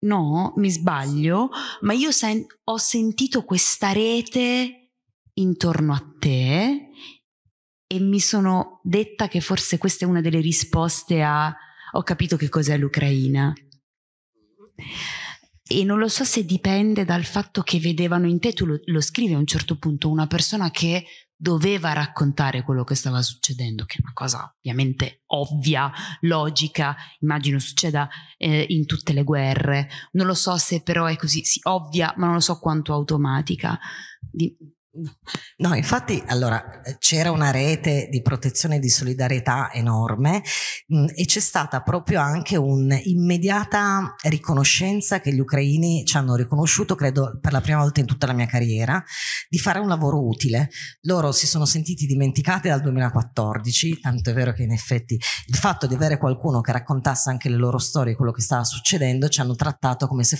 No, mi sbaglio, ma io sen- ho sentito questa rete intorno a te e mi sono detta che forse questa è una delle risposte a ho capito che cos'è l'Ucraina. E non lo so se dipende dal fatto che vedevano in te, tu lo, lo scrivi a un certo punto, una persona che doveva raccontare quello che stava succedendo, che è una cosa ovviamente ovvia, logica, immagino succeda eh, in tutte le guerre. Non lo so se però è così, sì, ovvia, ma non lo so quanto automatica. Di, No, infatti, allora c'era una rete di protezione e di solidarietà enorme mh, mm, e c'è stata proprio anche un'immediata riconoscenza che gli ucraini ci hanno riconosciuto, credo per la prima volta in tutta la mia carriera, di fare un lavoro utile. Loro si sono sentiti dimenticati dal 2014, tanto è vero che in effetti il fatto di avere qualcuno che raccontasse anche le loro storie, quello che stava succedendo, ci hanno trattato come se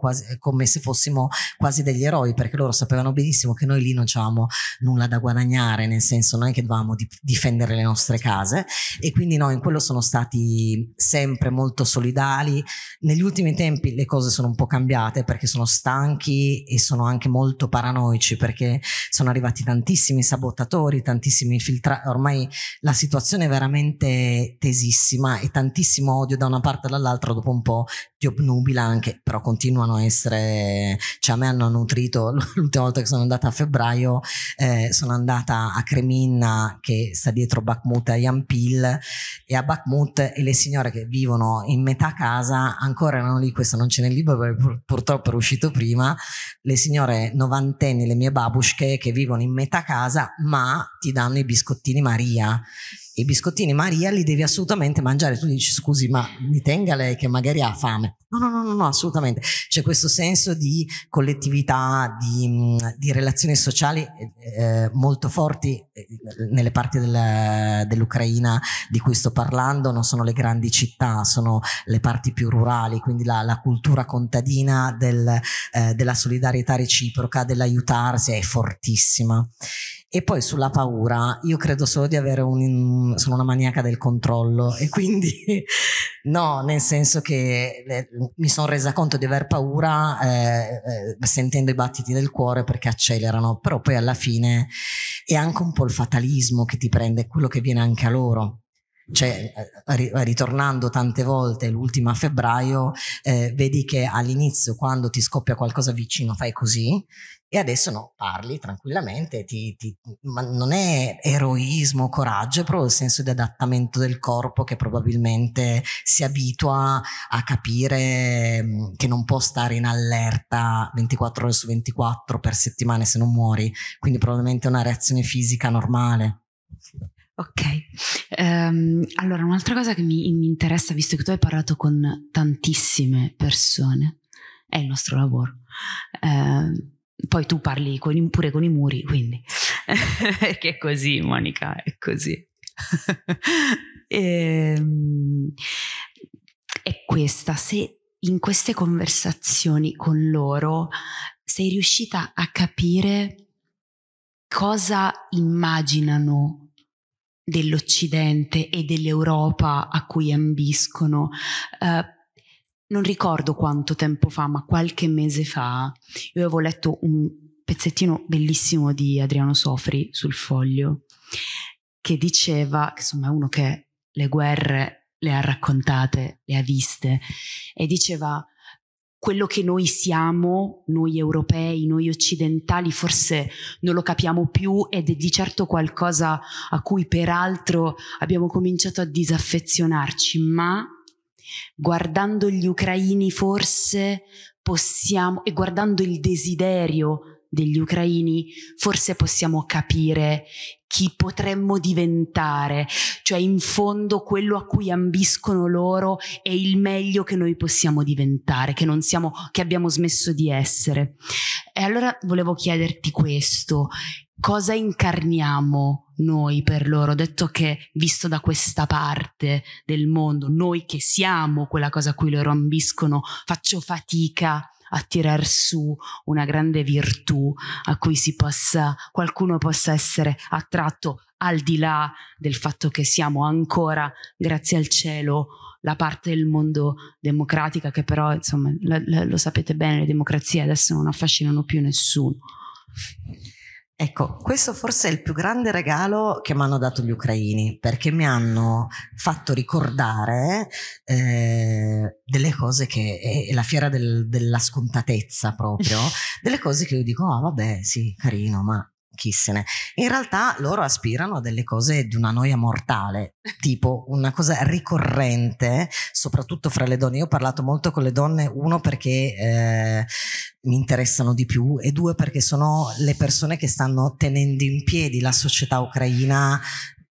quasi, come se fossimo quasi degli eroi, perché loro sapevano benissimo che noi lì non avevamo nulla da guadagnare, nel senso non è che dovevamo di- difendere le nostre case e quindi noi in quello sono stati sempre molto solidali. Negli ultimi tempi le cose sono un po' cambiate perché sono stanchi e sono anche molto paranoici perché sono arrivati tantissimi sabotatori, tantissimi infiltrati, ormai la situazione è veramente tesissima e tantissimo odio da una parte e dall'altra dopo un po' ti obnubila anche, però continuano a essere, cioè a me hanno nutrito l'ultima volta che sono andata a febbraio, eh, sono andata a Kreminna che sta dietro Bakhmut a Yampil e a Bakhmut e le signore che vivono in metà casa ancora erano lì, questo non c'è nel libro perché purtroppo è uscito prima, le signore novantenni, le mie babushke che vivono in metà casa ma ti danno i biscottini Maria i biscottini Maria li devi assolutamente mangiare. Tu dici scusi, ma mi tenga lei che magari ha fame. No, no, no, no, no assolutamente. C'è questo senso di collettività, di, di relazioni sociali eh, molto forti eh, nelle parti del, dell'Ucraina di cui sto parlando. Non sono le grandi città, sono le parti più rurali, quindi la, la cultura contadina del, eh, della solidarietà reciproca, dell'aiutarsi è fortissima. E poi sulla paura, io credo solo di avere un... sono una maniaca del controllo e quindi *laughs* no, nel senso che eh, mi sono resa conto di aver paura eh, eh, sentendo i battiti del cuore perché accelerano, però poi alla fine è anche un po' il fatalismo che ti prende, quello che viene anche a loro cioè eh, ritornando tante volte l'ultima a febbraio eh, vedi che all'inizio quando ti scoppia qualcosa vicino fai così e adesso no, parli tranquillamente, ti, ti, ma non è eroismo, coraggio, è proprio il senso di adattamento del corpo che probabilmente si abitua a capire che non può stare in allerta 24 ore su 24 per settimane se non muori, quindi probabilmente è una reazione fisica normale. Ok, um, allora un'altra cosa che mi, mi interessa, visto che tu hai parlato con tantissime persone, è il nostro lavoro. Uh, poi tu parli con pure con i muri, quindi *laughs* perché è così, Monica, è così. e, *laughs* ehm, è questa, se in queste conversazioni con loro sei riuscita a capire cosa immaginano dell'Occidente e dell'Europa a cui ambiscono, uh, non ricordo quanto tempo fa, ma qualche mese fa, io avevo letto un pezzettino bellissimo di Adriano Sofri sul foglio che diceva, che insomma è uno che le guerre le ha raccontate, le ha viste, e diceva quello che noi siamo, noi europei, noi occidentali, forse non lo capiamo più ed è di certo qualcosa a cui peraltro abbiamo cominciato a disaffezionarci, ma guardando gli ucraini forse possiamo, e guardando il desiderio degli ucraini, forse possiamo capire chi potremmo diventare, cioè in fondo quello a cui ambiscono loro è il meglio che noi possiamo diventare, che non siamo, che abbiamo smesso di essere. E allora volevo chiederti questo, cosa incarniamo noi per loro, detto che visto da questa parte del mondo, noi che siamo quella cosa a cui loro ambiscono, faccio fatica a tirar su una grande virtù a cui si possa, qualcuno possa essere attratto al di là del fatto che siamo ancora, grazie al cielo, la parte del mondo democratica che però, insomma, lo, lo sapete bene, le democrazie adesso non affascinano più nessuno. Ecco, questo forse è il più grande regalo che mi hanno dato gli ucraini, perché mi hanno fatto ricordare eh, delle cose che è la fiera del, della scontatezza proprio, *laughs* delle cose che io dico, oh vabbè, sì, carino, ma chi se ne. In realtà loro aspirano a delle cose di una noia mortale, *laughs* tipo una cosa ricorrente, soprattutto fra le donne. Io ho parlato molto con le donne, uno perché eh, mi interessano di più e due perché sono le persone che stanno tenendo in piedi la società ucraina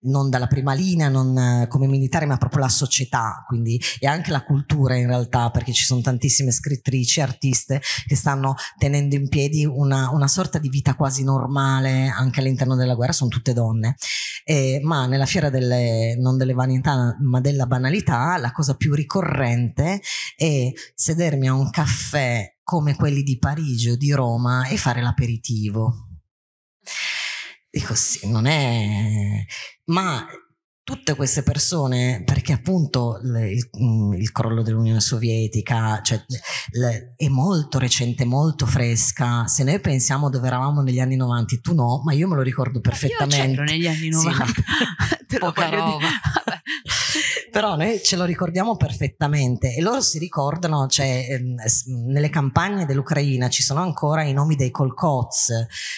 non dalla prima linea, non eh, come militare, ma proprio la società, quindi e anche la cultura in realtà, perché ci sono tantissime scrittrici, artiste che stanno tenendo in piedi una, una sorta di vita quasi normale anche all'interno della guerra, sono tutte donne. Eh, ma nella fiera delle, non delle vanità, ma della banalità, la cosa più ricorrente è sedermi a un caffè come quelli di Parigi o di Roma e fare l'aperitivo Dico sì, non è... Ma tutte queste persone, perché appunto il, mm, il crollo dell'Unione Sovietica cioè, è molto recente, molto fresca. Se noi pensiamo dove eravamo negli anni 90, tu no, ma io me lo ricordo perfettamente. Io c'ero negli anni 90. Sì, *laughs* Poca roba. Però noi ce lo ricordiamo perfettamente e loro si ricordano, cioè ehm, nelle campagne dell'Ucraina ci sono ancora i nomi dei colcoz,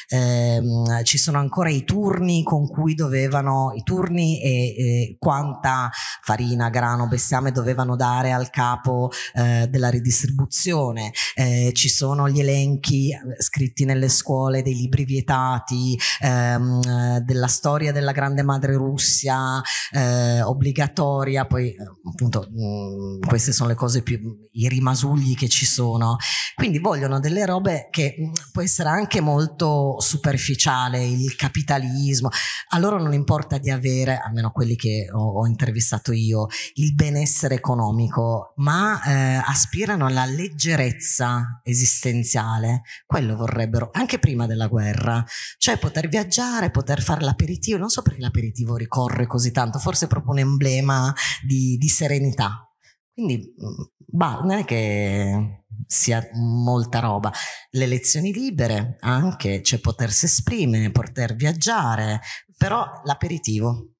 ehm, ci sono ancora i turni con cui dovevano, i turni e, e quanta farina, grano, bestiame dovevano dare al capo eh, della ridistribuzione, eh, ci sono gli elenchi eh, scritti nelle scuole dei libri vietati, ehm, della storia della grande madre Russia, eh, obbligatoria poi eh, appunto mh, mm, queste sono le cose più, i rimasugli che ci sono, quindi vogliono delle robe che mh, mm, può essere anche molto superficiale, il capitalismo, a loro non importa di avere, almeno quelli che ho, ho intervistato io, il benessere economico, ma eh, aspirano alla leggerezza esistenziale, quello vorrebbero, anche prima della guerra, cioè poter viaggiare, poter fare l'aperitivo, non so perché l'aperitivo ricorre così tanto, forse è proprio un emblema di, di serenità. Quindi, mm, bah, non è che sia molta roba. Le lezioni libere anche, cioè potersi esprimere, poter viaggiare, però l'aperitivo.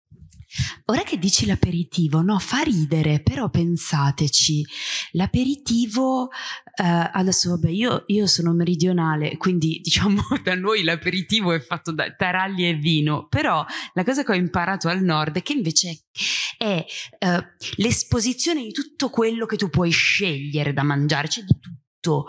Ora che dici l'aperitivo, no, fa ridere, però pensateci, l'aperitivo, eh, adesso vabbè, io, io, sono meridionale, quindi *laughs* diciamo da noi l'aperitivo è fatto da taralli e vino, però la cosa che ho imparato al nord è che invece è eh, l'esposizione di tutto quello che tu puoi scegliere da mangiare, cioè di tutto.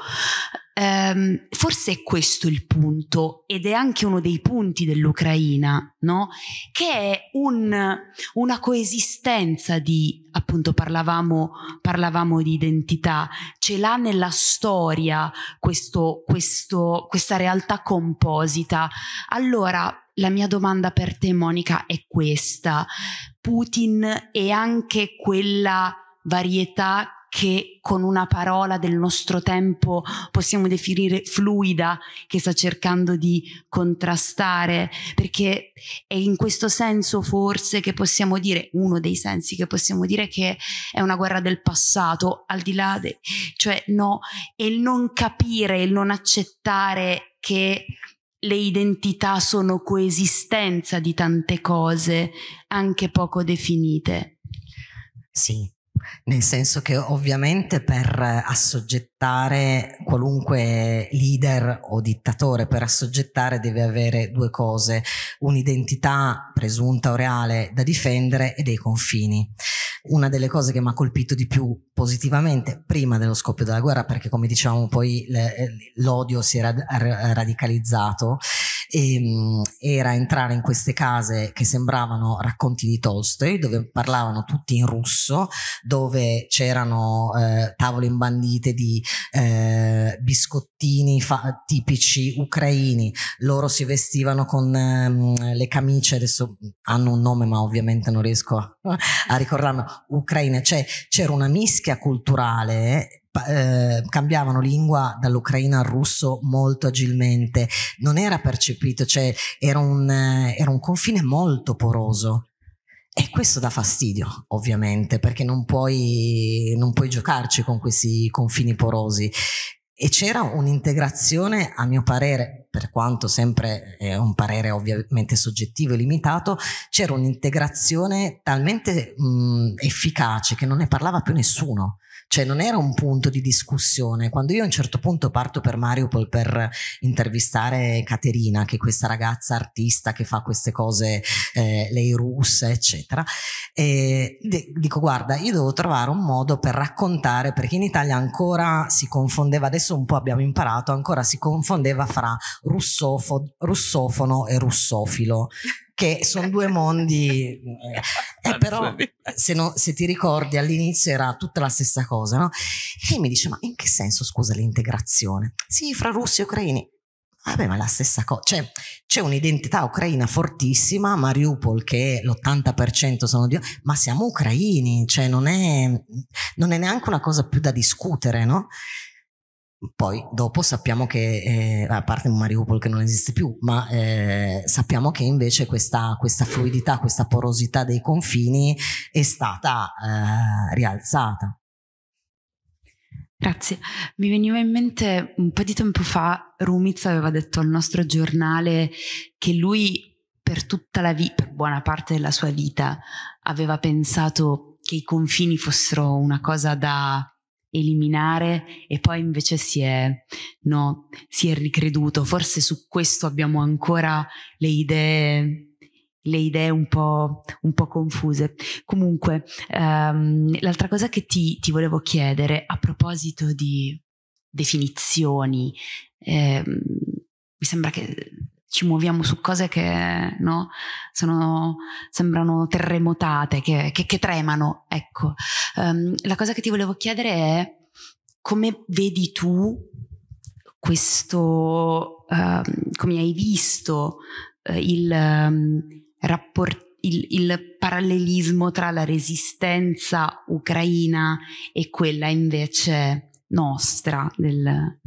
Um, forse è questo il punto ed è anche uno dei punti dell'Ucraina, no? Che è un, una coesistenza di, appunto parlavamo, parlavamo di identità, ce l'ha nella storia questo, questo, questa realtà composita. Allora, la mia domanda per te, Monica, è questa. Putin è anche quella varietà che con una parola del nostro tempo possiamo definire fluida, che sta cercando di contrastare, perché è in questo senso forse che possiamo dire, uno dei sensi che possiamo dire che è una guerra del passato, al di là, de, cioè no, e il non capire, il non accettare che le identità sono coesistenza di tante cose, anche poco definite. Sì, nel senso che ovviamente per assoggettare qualunque leader o dittatore, per assoggettare deve avere due cose, un'identità presunta o reale da difendere e dei confini. una delle cose che mi ha colpito di più positivamente prima dello scoppio della guerra, perché come dicevamo poi l'odio si era radicalizzato, ehm, era entrare in queste case che sembravano racconti di Tolstoi, dove parlavano tutti in russo, dove c'erano eh, tavole imbandite di eh, biscottini fa- tipici ucraini, loro si vestivano con ehm, le camicie, adesso hanno un nome ma ovviamente non riesco a, a ricordarlo, ucraine, cioè c'era una mischia culturale eh, cambiavano lingua dall'ucraino al russo molto agilmente, non era percepito, cioè era un, eh, era un confine molto poroso. E questo dà fastidio, ovviamente, perché non puoi, non puoi giocarci con questi confini porosi. E c'era un'integrazione, a mio parere, per quanto sempre è un parere ovviamente soggettivo e limitato, c'era un'integrazione talmente mh, efficace che non ne parlava più nessuno cioè non era un punto di discussione. Quando io a un certo punto parto per Mariupol per intervistare Caterina, che è questa ragazza artista che fa queste cose, eh, lei russa, eccetera, e dico guarda, io devo trovare un modo per raccontare, perché in Italia ancora si confondeva, adesso un po' abbiamo imparato, ancora si confondeva fra russofo, russofono e russofilo che sono due mondi, eh, però se, no, se, ti ricordi all'inizio era tutta la stessa cosa, no? E mi dice, ma in che senso scusa l'integrazione? Sì, fra russi e ucraini. Vabbè, ma è la stessa cosa, cioè c'è un'identità ucraina fortissima, Mariupol che l'80% sono di... ma siamo ucraini, cioè non è, non è neanche una cosa più da discutere, no? Poi dopo sappiamo che, eh, a parte Mariupol che non esiste più, ma eh, sappiamo che invece questa, questa, fluidità, questa porosità dei confini è stata eh, rialzata. Grazie. Mi veniva in mente un po' di tempo fa, Rumiz aveva detto al nostro giornale che lui per tutta la vita, per buona parte della sua vita, aveva pensato che i confini fossero una cosa da eliminare e poi invece si è, no, si è ricreduto. Forse su questo abbiamo ancora le idee le idee un po', un po confuse. Comunque, um, l'altra cosa che ti, ti, volevo chiedere a proposito di definizioni, eh, mi sembra che ci muoviamo su cose che no, sono, sembrano terremotate, che, che, che tremano. Ecco, um, la cosa che ti volevo chiedere è come vedi tu questo, um, come hai visto uh, il, um, rapport, il, il parallelismo tra la resistenza ucraina e quella invece nostra, del,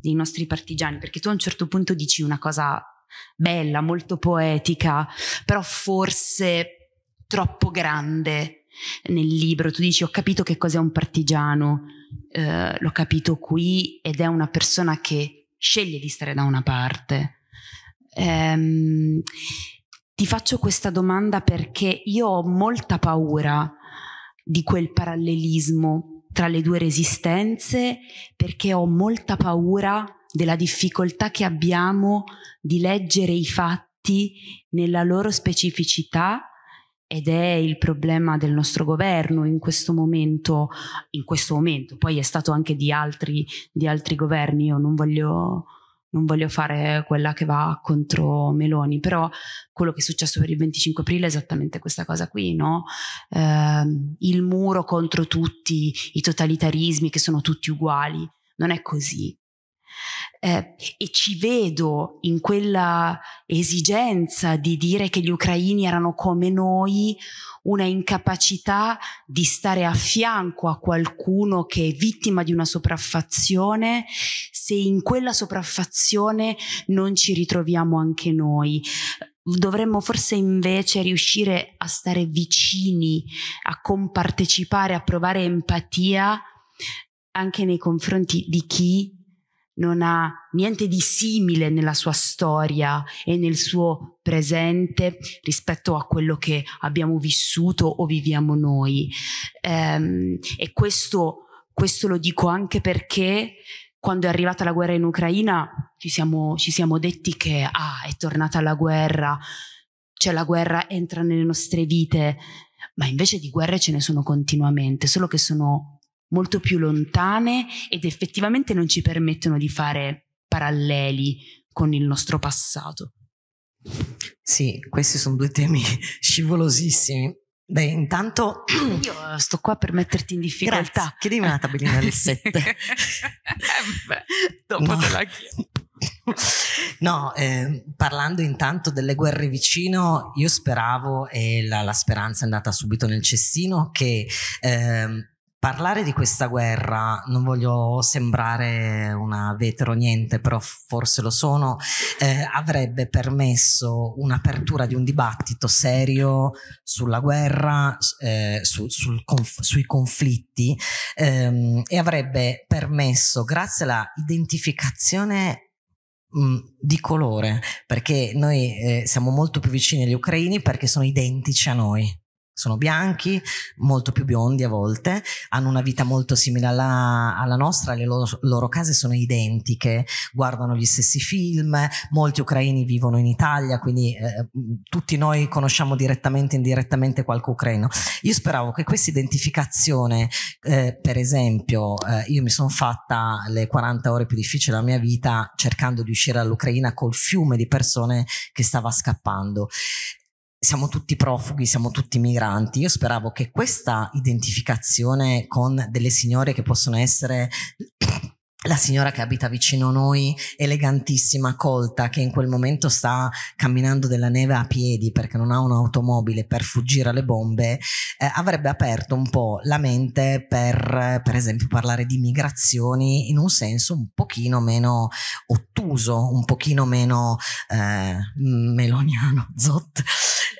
dei nostri partigiani, perché tu a un certo punto dici una cosa bella, molto poetica, però forse troppo grande nel libro. Tu dici ho capito che cos'è un partigiano, eh, l'ho capito qui ed è una persona che sceglie di stare da una parte. Ehm, ti faccio questa domanda perché io ho molta paura di quel parallelismo tra le due resistenze perché ho molta paura della difficoltà che abbiamo di leggere i fatti nella loro specificità ed è il problema del nostro governo in questo momento, in questo momento, poi è stato anche di altri, di altri governi, io non voglio, non voglio fare quella che va contro Meloni, però quello che è successo per il 25 aprile è esattamente questa cosa qui, no? Eh, il muro contro tutti i totalitarismi che sono tutti uguali, non è così eh, e ci vedo in quella esigenza di dire che gli ucraini erano come noi, una incapacità di stare a fianco a qualcuno che è vittima di una sopraffazione, se in quella sopraffazione non ci ritroviamo anche noi. Dovremmo forse invece riuscire a stare vicini, a compartecipare, a provare empatia anche nei confronti di chi non ha niente di simile nella sua storia e nel suo presente rispetto a quello che abbiamo vissuto o viviamo noi. Ehm, e questo, questo lo dico anche perché quando è arrivata la guerra in Ucraina ci siamo, ci siamo detti che ah, è tornata la guerra cioè la guerra entra nelle nostre vite, ma invece di guerre ce ne sono continuamente, solo che sono molto più lontane ed effettivamente non ci permettono di fare paralleli con il nostro passato. Sì, questi sono due temi *laughs* scivolosissimi. Beh, intanto *clears throat* io sto qua per metterti in difficoltà. Grazie. Chiedimi una tabellina del 7. eh *laughs* beh, dopo no. te la chiedo. No, eh, parlando intanto delle guerre vicino, io speravo, e la, la speranza è andata subito nel cestino, che eh, parlare di questa guerra, non voglio sembrare una vetero niente, però forse lo sono, eh, avrebbe permesso un'apertura di un dibattito serio sulla guerra, eh, su, conf- sui conflitti ehm, e avrebbe permesso, grazie alla identificazione di colore perché noi eh, siamo molto più vicini agli ucraini perché sono identici a noi sono bianchi, molto più biondi a volte, hanno una vita molto simile alla, alla nostra, le loro, loro, case sono identiche, guardano gli stessi film, molti ucraini vivono in Italia, quindi eh, tutti noi conosciamo direttamente e indirettamente qualche ucraino. Io speravo che questa identificazione, eh, per esempio, eh, io mi sono fatta le 40 ore più difficili della mia vita cercando di uscire dall'Ucraina col fiume di persone che stava scappando siamo tutti profughi, siamo tutti migranti. Io speravo che questa identificazione con delle signore che possono essere la signora che abita vicino a noi, elegantissima, colta, che in quel momento sta camminando della neve a piedi perché non ha un'automobile per fuggire alle bombe, eh, avrebbe aperto un po' la mente per, per esempio, parlare di migrazioni in un senso un pochino meno ottuso, un pochino meno eh, meloniano, zot.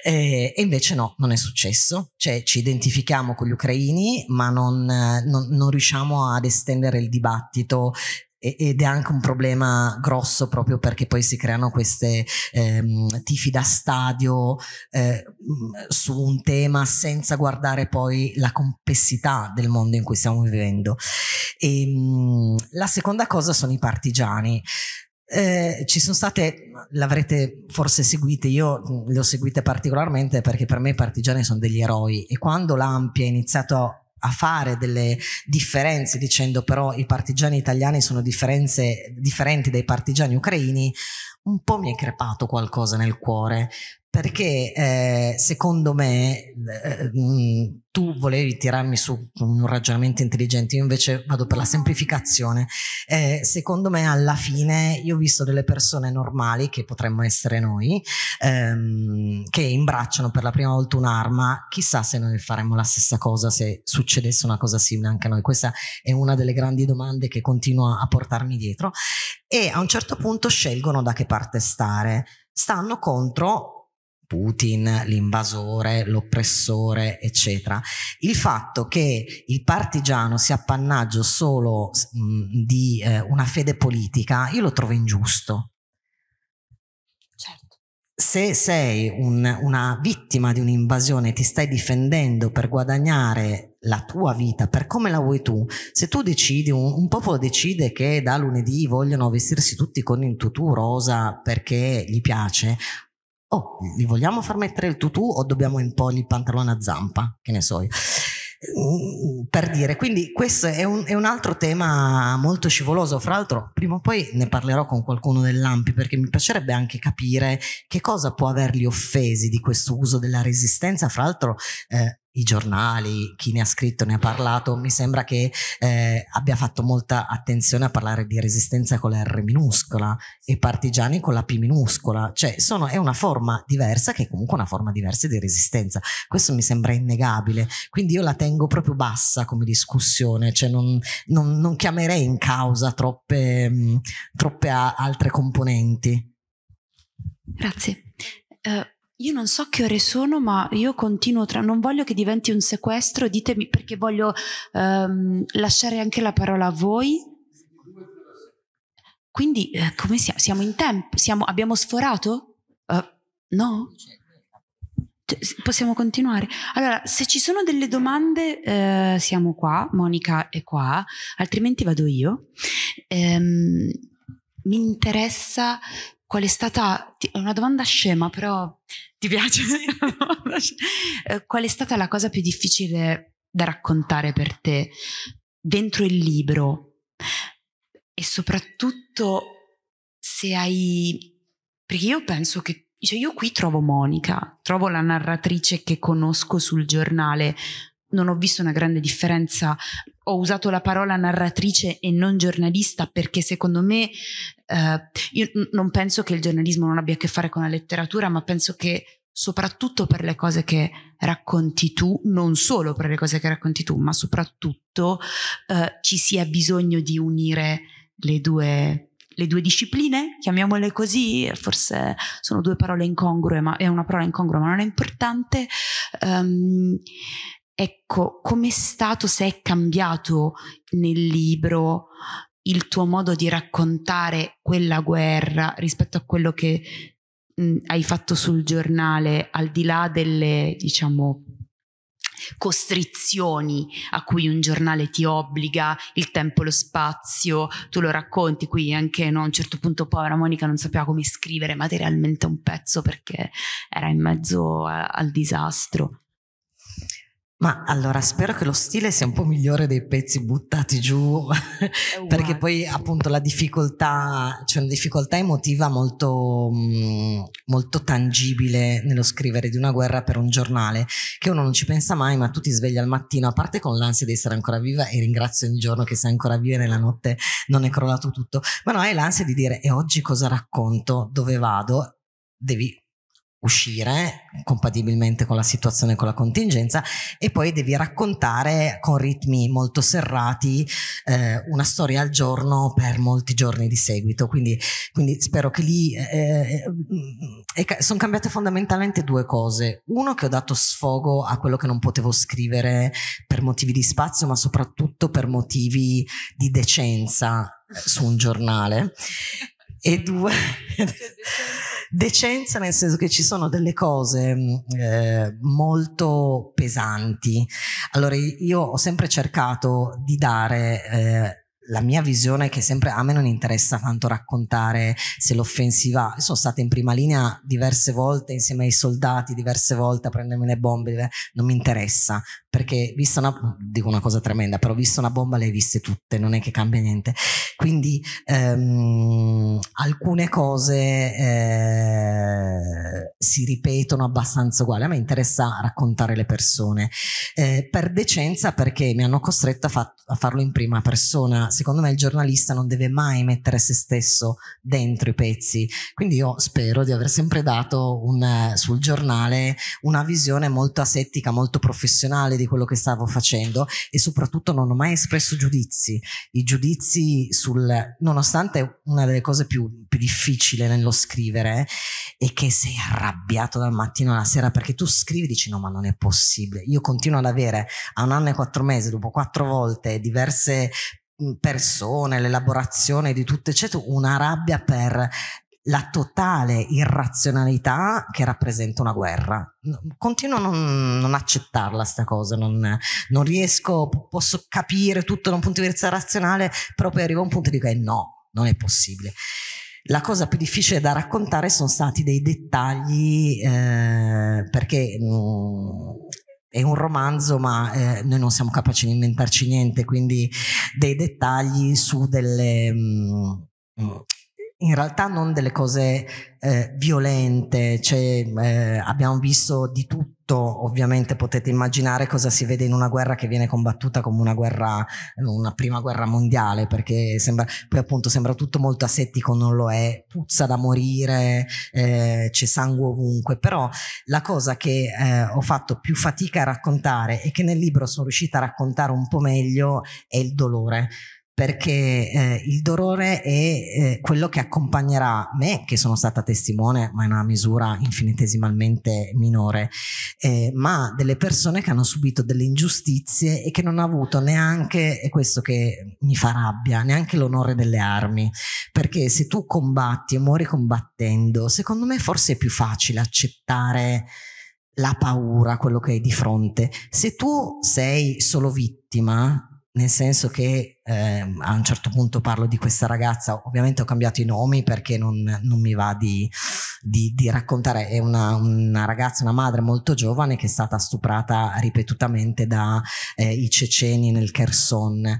E, e, invece no, non è successo. Cioè ci identifichiamo con gli ucraini, ma non, non, non riusciamo ad estendere il dibattito ed è anche un problema grosso proprio perché poi si creano queste ehm, tifi da stadio eh, su un tema senza guardare poi la complessità del mondo in cui stiamo vivendo. E, mh, la seconda cosa sono i partigiani. Eh, ci sono state, l'avrete forse seguite, io le ho seguite particolarmente perché per me i partigiani sono degli eroi e quando l'Ampi ha iniziato a fare delle differenze dicendo però i partigiani italiani sono differenti dai partigiani ucraini, un po' mi è crepato qualcosa nel cuore perché eh, secondo me eh, mm, tu volevi tirarmi su un ragionamento intelligente, io invece vado per la semplificazione. Eh, secondo me alla fine io ho visto delle persone normali, che potremmo essere noi, ehm, che imbracciano per la prima volta un'arma, chissà se noi faremmo la stessa cosa se succedesse una cosa simile anche a noi. Questa è una delle grandi domande che continua a portarmi dietro e a un certo punto scelgono da che parte stare. Stanno contro Putin, l'invasore, l'oppressore, eccetera. Il fatto che il partigiano sia appannaggio solo mh, di eh, una fede politica, io lo trovo ingiusto. Certo. Se sei un, una vittima di un'invasione e ti stai difendendo per guadagnare la tua vita, per come la vuoi tu, se tu decidi, un, un popolo decide che da lunedì vogliono vestirsi tutti con il tutù rosa perché gli piace, oh, li vogliamo far mettere il tutù o dobbiamo imporgli il pantalone a zampa? Che ne so io. Mm, per dire, quindi questo è un, è un, altro tema molto scivoloso. Fra l'altro, prima o poi ne parlerò con qualcuno dell'Ampi perché mi piacerebbe anche capire che cosa può averli offesi di questo uso della resistenza. Fra l'altro, eh, i giornali, chi ne ha scritto, ne ha parlato, mi sembra che eh, abbia fatto molta attenzione a parlare di resistenza con la R minuscola e partigiani con la P minuscola, cioè sono, è una forma diversa che è comunque una forma diversa di resistenza. Questo mi sembra innegabile, quindi io la tengo proprio bassa come discussione, cioè non, non, non chiamerei in causa troppe, mh, mm, troppe altre componenti. Grazie. Uh, io non so che ore sono, ma io continuo tra. Non voglio che diventi un sequestro, ditemi perché voglio um, lasciare anche la parola a voi. Quindi, eh, come siamo? Siamo in tempo? Siamo, abbiamo sforato? Uh, no? Possiamo continuare? Allora, se ci sono delle domande, eh, siamo qua, Monica è qua, altrimenti vado io. Um, mi interessa qual è stata, è una domanda scema, però ti piace? Eh, qual è stata la cosa più difficile da raccontare per te dentro il libro? E soprattutto se hai... Perché io penso che, cioè io qui trovo Monica, trovo la narratrice che conosco sul giornale, non ho visto una grande differenza. Ho usato la parola narratrice e non giornalista perché secondo me eh, io non penso che il giornalismo non abbia a che fare con la letteratura, ma penso che soprattutto per le cose che racconti tu, non solo per le cose che racconti tu, ma soprattutto eh, ci sia bisogno di unire le due, le due discipline, chiamiamole così, forse sono due parole incongrue, ma è una parola incongrua, ma non è importante. Um, ecco, com'è stato, se è cambiato nel libro il tuo modo di raccontare quella guerra rispetto a quello che mh, hai fatto sul giornale, al di là delle, diciamo, costrizioni a cui un giornale ti obbliga, il tempo, lo spazio, tu lo racconti qui anche no, a un certo punto povera Monica non sapeva come scrivere materialmente un pezzo perché era in mezzo a, al disastro. Ma allora spero che lo stile sia un po' migliore dei pezzi buttati giù, *laughs* perché poi appunto la difficoltà, c'è cioè una difficoltà emotiva molto, mm, molto tangibile nello scrivere di una guerra per un giornale, che uno non ci pensa mai, ma tu ti svegli al mattino, a parte con l'ansia di essere ancora viva e ringrazio il giorno che sei ancora viva e nella notte non è crollato tutto, ma no, hai l'ansia di dire e oggi cosa racconto, dove vado, devi uscire compatibilmente con la situazione, con la contingenza e poi devi raccontare con ritmi molto serrati eh, una storia al giorno per molti giorni di seguito. Quindi, quindi spero che lì eh, eh, sono cambiate fondamentalmente due cose. Uno che ho dato sfogo a quello che non potevo scrivere per motivi di spazio, ma soprattutto per motivi di decenza eh, su un giornale. E due *laughs* decenza nel senso che ci sono delle cose mm, eh, molto pesanti. Allora io ho sempre cercato di dare eh, la mia visione è che sempre a me non interessa tanto raccontare se l'offensiva sono stata in prima linea diverse volte insieme ai soldati diverse volte a prendermi le bombe non mi interessa perché vista una dico una cosa tremenda però vista una bomba le hai viste tutte non è che cambia niente. Quindi ehm, alcune cose eh, si ripetono abbastanza uguali. A me interessa raccontare le persone eh, per decenza perché mi hanno costretto a, fa- a farlo in prima persona secondo me il giornalista non deve mai mettere se stesso dentro i pezzi. Quindi io spero di aver sempre dato un, sul giornale una visione molto asettica, molto professionale di quello che stavo facendo e soprattutto non ho mai espresso giudizi. I giudizi sul, nonostante una delle cose più, più difficili nello scrivere è che sei arrabbiato dal mattino alla sera perché tu scrivi e dici no ma non è possibile. Io continuo ad avere a un anno e quattro mesi, dopo quattro volte diverse persone, l'elaborazione di tutto, eccetera, una rabbia per la totale irrazionalità che rappresenta una guerra. Continuo a non, non accettarla sta cosa, non, non, riesco, posso capire tutto da un punto di vista razionale, però poi arrivo a un punto e dico eh no, non è possibile. La cosa più difficile da raccontare sono stati dei dettagli eh, perché mh, mm, è un romanzo, ma eh, noi non siamo capaci di inventarci niente, quindi dei dettagli su delle... Mh, mm, in realtà non delle cose eh, violente, cioè, eh, abbiamo visto di tutto, ovviamente potete immaginare cosa si vede in una guerra che viene combattuta come una guerra, una prima guerra mondiale, perché sembra, poi appunto sembra tutto molto asettico, non lo è, puzza da morire, eh, c'è sangue ovunque, però la cosa che eh, ho fatto più fatica a raccontare e che nel libro sono riuscita a raccontare un po' meglio è il dolore perché eh, il dolore è eh, quello che accompagnerà me, che sono stata testimone, ma in una misura infinitesimalmente minore, eh, ma delle persone che hanno subito delle ingiustizie e che non hanno avuto neanche, è questo che mi fa rabbia, neanche l'onore delle armi, perché se tu combatti e muori combattendo, secondo me forse è più facile accettare la paura, quello che hai di fronte. Se tu sei solo vittima, nel senso che eh, a un certo punto parlo di questa ragazza, ovviamente ho cambiato i nomi perché non, non mi va di, di, di raccontare, è una, una, ragazza, una madre molto giovane che è stata stuprata ripetutamente dai eh, ceceni nel Kherson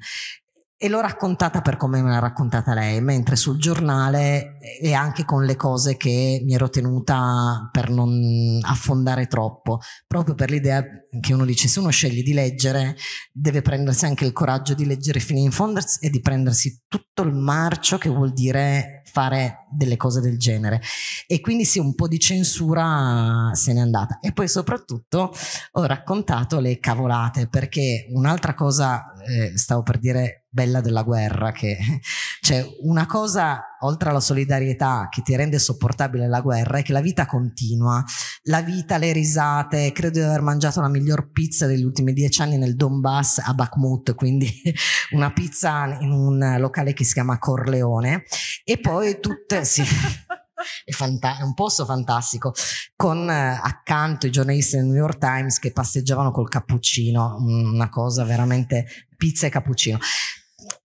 e l'ho raccontata per come me l'ha raccontata lei, mentre sul giornale e anche con le cose che mi ero tenuta per non affondare troppo, proprio per l'idea che uno dice se uno sceglie di leggere deve prendersi anche il coraggio di leggere fino in fondo e di prendersi tutto il marcio che vuol dire fare delle cose del genere. E quindi sì un po' di censura se n'è andata. E poi soprattutto ho raccontato le cavolate perché un'altra cosa eh, stavo per dire bella della guerra che *laughs* c'è una cosa oltre alla solidarietà che ti rende sopportabile la guerra è che la vita continua. La vita, le risate credo di aver mangiato la miglior pizza degli ultimi dieci anni nel Donbass a Bakhmut quindi *laughs* una pizza in un locale che si chiama Corleone. E poi tutte, sì, *laughs* è, fanta- è, un posto fantastico, con eh, accanto i giornalisti del New York Times che passeggiavano col cappuccino, una cosa veramente pizza e cappuccino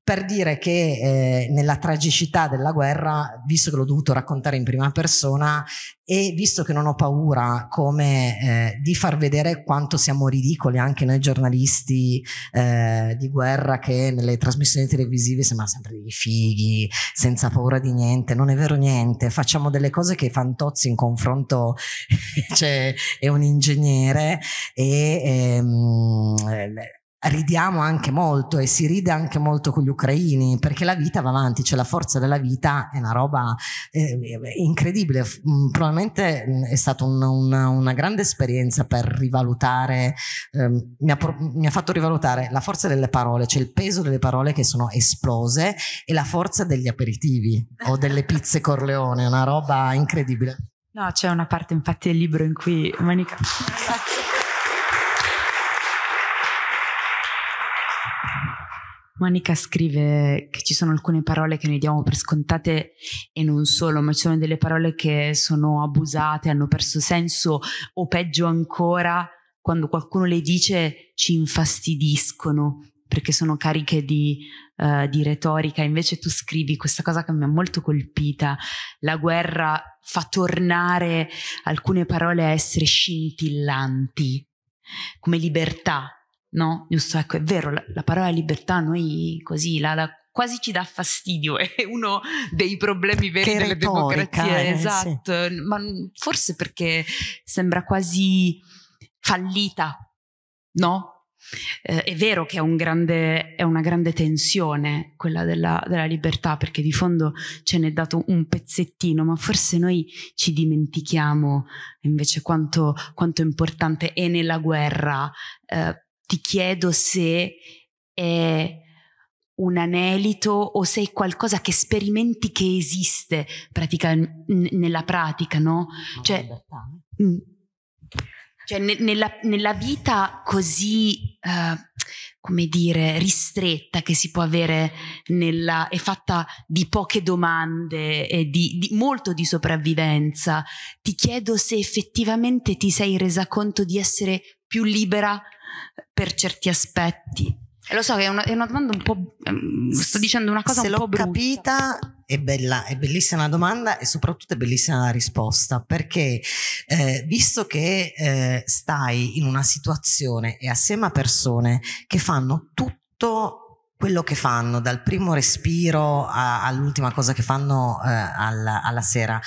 per dire che eh, nella tragicità della guerra, visto che l'ho dovuto raccontare in prima persona e visto che non ho paura come eh, di far vedere quanto siamo ridicoli anche noi giornalisti eh, di guerra che nelle trasmissioni televisive sembra sempre dei fighi, senza paura di niente, non è vero niente, facciamo delle cose che Fantozzi in confronto *laughs* cioè, è un ingegnere e ehm, ridiamo anche molto e si ride anche molto con gli ucraini perché la vita va avanti, cioè la forza della vita è una roba eh, incredibile, mm, probabilmente mm, è stata un, una, una, grande esperienza per rivalutare, eh, mi, ha, mi, ha, fatto rivalutare la forza delle parole, cioè il peso delle parole che sono esplose e la forza degli aperitivi o delle pizze *laughs* Corleone, una roba incredibile. No, c'è una parte infatti del libro in cui Monica... Grazie. *laughs* Monica scrive che ci sono alcune parole che noi diamo per scontate e non solo, ma ci sono delle parole che sono abusate, hanno perso senso o peggio ancora, quando qualcuno le dice ci infastidiscono perché sono cariche di, uh, di retorica. Invece tu scrivi questa cosa che mi ha molto colpita, la guerra fa tornare alcune parole a essere scintillanti, come libertà, no? Giusto, ecco, è vero, la, la parola libertà noi così la, la, quasi ci dà fastidio, *laughs* è uno dei problemi veri che delle democrazie, eh, esatto, sì. ma forse perché sembra quasi fallita, no? Eh, è vero che è, un grande, è, una grande tensione quella della, della, libertà, perché di fondo ce n'è dato un pezzettino, ma forse noi ci dimentichiamo invece quanto, quanto importante è nella guerra eh, ti chiedo se è un anelito o se è qualcosa che sperimenti che esiste pratica, n- nella pratica, no? Cioè, mh, mm. cioè ne- nella, nella, vita così, uh, come dire, ristretta che si può avere nella, è fatta di poche domande e di, di, molto di sopravvivenza, ti chiedo se effettivamente ti sei resa conto di essere più libera per certi aspetti. E lo so che è una, è una domanda un po'. Ehm, sto dicendo una cosa Se un po' brutta. capita, è bella, è bellissima la domanda e soprattutto è bellissima la risposta perché eh, visto che eh, stai in una situazione e assieme a persone che fanno tutto quello che fanno dal primo respiro a, all'ultima cosa che fanno eh, alla, alla sera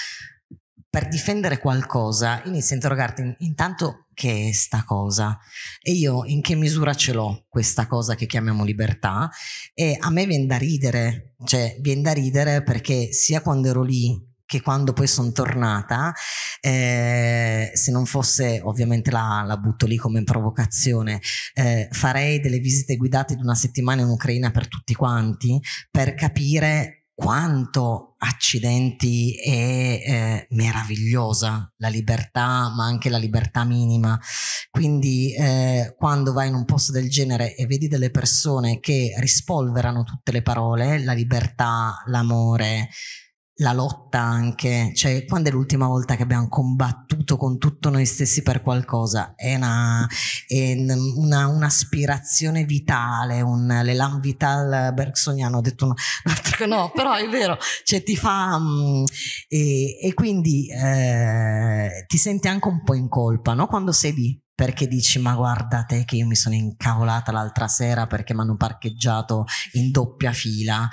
per difendere qualcosa inizi a interrogarti intanto che è sta cosa. E io in che misura ce l'ho questa cosa che chiamiamo libertà? E a me viene da ridere, cioè viene da ridere perché sia quando ero lì che quando poi sono tornata, eh, se non fosse ovviamente la, la, butto lì come provocazione, eh, farei delle visite guidate di una settimana in Ucraina per tutti quanti per capire quanto accidenti è eh, meravigliosa la libertà, ma anche la libertà minima. Quindi eh, quando vai in un posto del genere e vedi delle persone che rispolverano tutte le parole, la libertà, l'amore, la lotta anche, cioè quando è l'ultima volta che abbiamo combattuto con tutto noi stessi per qualcosa? È, una, è una, un'aspirazione vitale, un l'elan vital bergsoniano, ho detto no, no, *laughs* però è vero, cioè ti fa um, e, e, quindi eh, ti senti anche un po' in colpa no? quando sei lì perché dici ma guardate che io mi sono incavolata l'altra sera perché mi hanno parcheggiato in doppia fila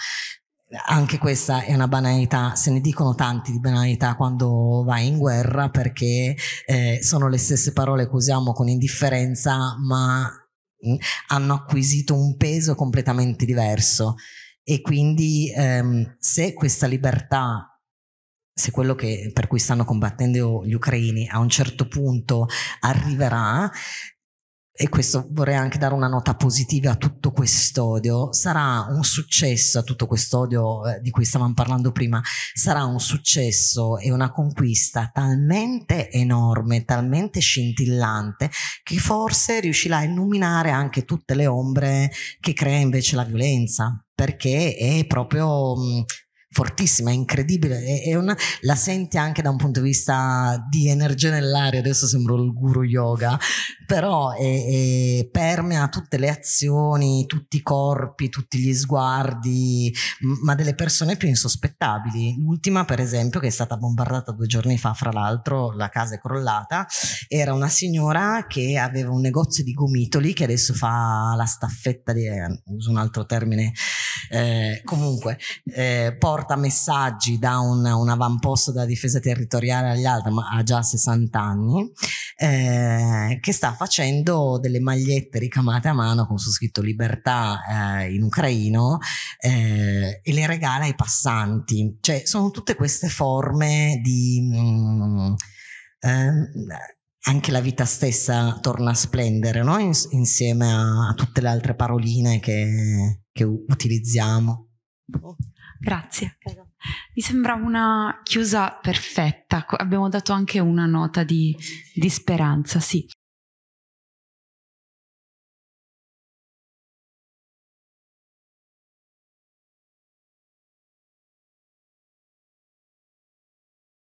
anche questa è una banalità, se ne dicono tanti di banalità quando vai in guerra perché eh, sono le stesse parole che usiamo con indifferenza ma mm, hanno acquisito un peso completamente diverso. E quindi ehm, se questa libertà se quello che, per cui stanno combattendo gli ucraini a un certo punto arriverà, e questo vorrei anche dare una nota positiva a tutto quest'odio, sarà un successo, a tutto quest'odio eh, di cui stavamo parlando prima, sarà un successo e una conquista talmente enorme, talmente scintillante, che forse riuscirà a illuminare anche tutte le ombre che crea invece la violenza, perché è proprio... Mh, fortissima, è incredibile, è, è una, la senti anche da un punto di vista di energia nell'aria, adesso sembro il guru yoga, però è, è, permea tutte le azioni, tutti i corpi, tutti gli sguardi, ma delle persone più insospettabili. L'ultima, per esempio, che è stata bombardata due giorni fa, fra l'altro, la casa è crollata, era una signora che aveva un negozio di gomitoli che adesso fa la staffetta di, eh, uso un altro termine, eh, comunque, eh, porta messaggi da un, un, avamposto della difesa territoriale agli altri, ma ha già 60 anni, eh, che sta facendo delle magliette ricamate a mano con su scritto libertà eh, in ucraino eh, e le regala ai passanti. Cioè, sono tutte queste forme di... Mm, ehm, anche la vita stessa torna a splendere no? In, insieme a, a, tutte le altre paroline che, che utilizziamo. Grazie. Mi sembra una chiusa perfetta. Abbiamo dato anche una nota di, di speranza, sì.